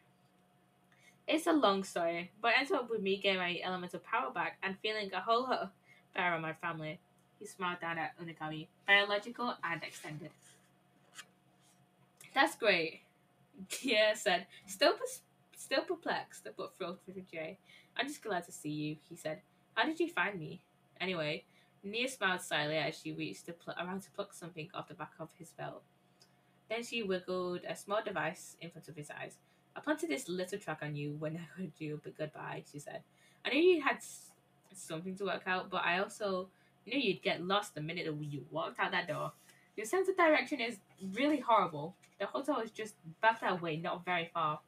It's a long story, but it ends up with me getting my elemental power back and feeling a whole lot better on my family. He smiled down at Unagami, biological and extended. That's great, Tia said, still, still perplexed but thrilled with Jay. I'm just glad to see you, he said. How did you find me? Anyway, Nya smiled slyly as she reached pl- around to pluck something off the back of his belt. Then she wiggled a small device in front of his eyes. I planted this little track on you when I heard you, but goodbye, she said. I knew you had s- something to work out, but I also knew you'd get lost the minute you walked out that door. Your sense of direction is really horrible. The hotel is just back that way, not very far.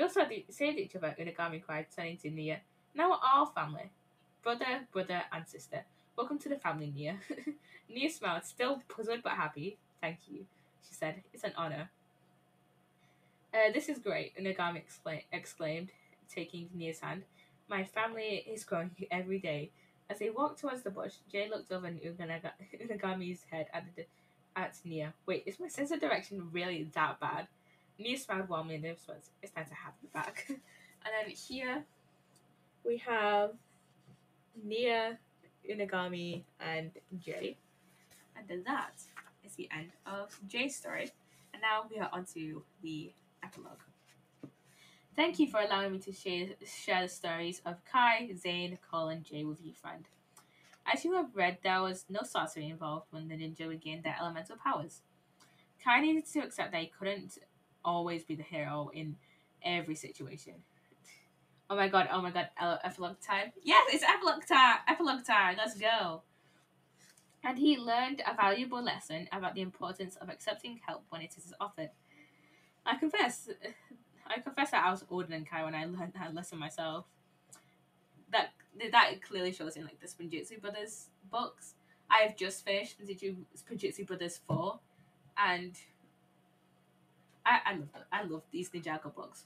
We also saved each other, Unagami cried, turning to Nya. Now we're all family. Brother, brother, and sister. Welcome to the family, Nya. Nya smiled, still puzzled but happy. Thank you she said. It's an honor. Uh, this is great, Unagami excla- exclaimed, taking Nya's hand. My family is growing every day. As they walked towards the bush, Jay looked over Unaga- Unagami's head at, the, at Nya. Wait, is my sense of direction really that bad? Nya smiled warmly in response. It's time to have you back. and then here we have Nya Unagami and Jay. And then that is the end of Jay's story. And now we are on to the epilogue. Thank you for allowing me to share, share the stories of Kai, Zane, Cole, and Jay with you, friend. As you have read, there was no sorcery involved when the ninja regained their elemental powers. Kai needed to accept that he couldn't always be the hero in every situation. Oh my god, oh my god, epilogue time. Yes, it's epilogue time! Epilogue time, let's go! And he learned a valuable lesson about the importance of accepting help when it is offered. I confess, I confess that I was older than Kai when I learned that lesson myself. That that clearly shows in like the Spinjitzu Brothers books. I have just finished Spinjitzu Brothers 4 and I, I love I love these Ninjago books.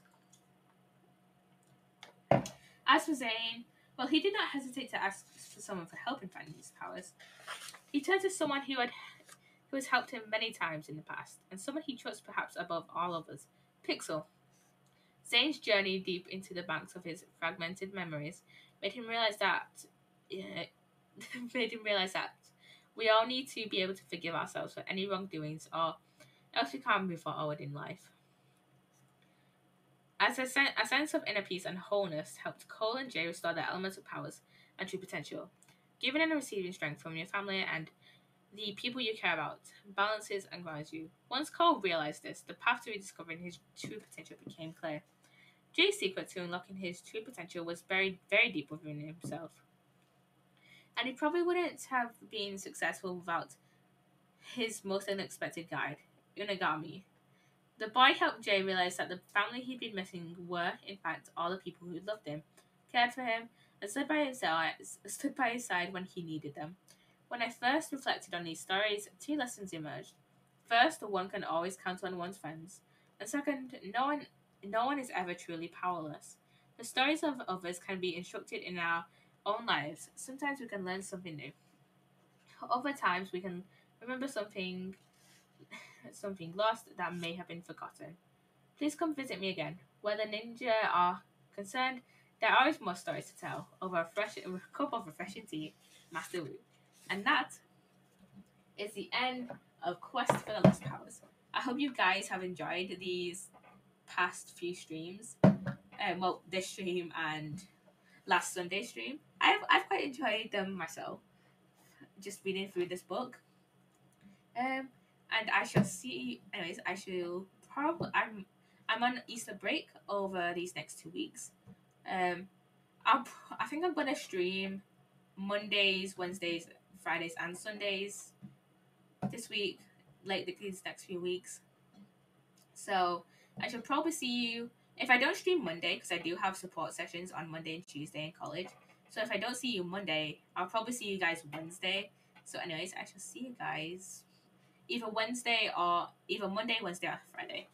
As for Zane, well, he did not hesitate to ask for someone for help in finding his powers. He turned to someone who had who has helped him many times in the past, and someone he trusts perhaps above all others, Pixel. Zane's journey deep into the banks of his fragmented memories made him realize that yeah, made him realize that we all need to be able to forgive ourselves for any wrongdoings, or else you can't move forward in life. As a, sen- a sense of inner peace and wholeness helped Cole and Jay restore their elemental powers and true potential. Giving and receiving strength from your family and the people you care about balances and grounds you. Once Cole realized this, the path to rediscovering his true potential became clear. Jay's secret to unlocking his true potential was buried very deep within himself. And he probably wouldn't have been successful without his most unexpected guide, Unagami. The boy helped Jay realize that the family he'd been missing were, in fact, all the people who loved him, cared for him, and stood by his side, stood by his side when he needed them. When I first reflected on these stories, two lessons emerged. First, one can always count on one's friends, and second, no one no one is ever truly powerless. The stories of others can be instructed in our own lives. Sometimes we can learn something new. Other times we can remember something something lost that may have been forgotten. Please come visit me again. Where the ninja are concerned, there are always more stories to tell over a fresh a cup of refreshing tea, Master Wu. And that is the end of Quest for the Lost Powers. I hope you guys have enjoyed these past few streams. Um, well, this stream and last Sunday stream. I've I've quite enjoyed them myself. Just reading through this book. Um, and I shall see. Anyways, I shall probably. I'm I'm on Easter break over these next two weeks. Um, I'll I think I'm gonna stream Mondays, Wednesdays, Fridays, and Sundays this week. Like these next few weeks. So I shall probably see you if I don't stream Monday because I do have support sessions on Monday and Tuesday in college. So if I don't see you Monday, I'll probably see you guys Wednesday. So anyways, I shall see you guys either Wednesday or either Monday, Wednesday, or Friday.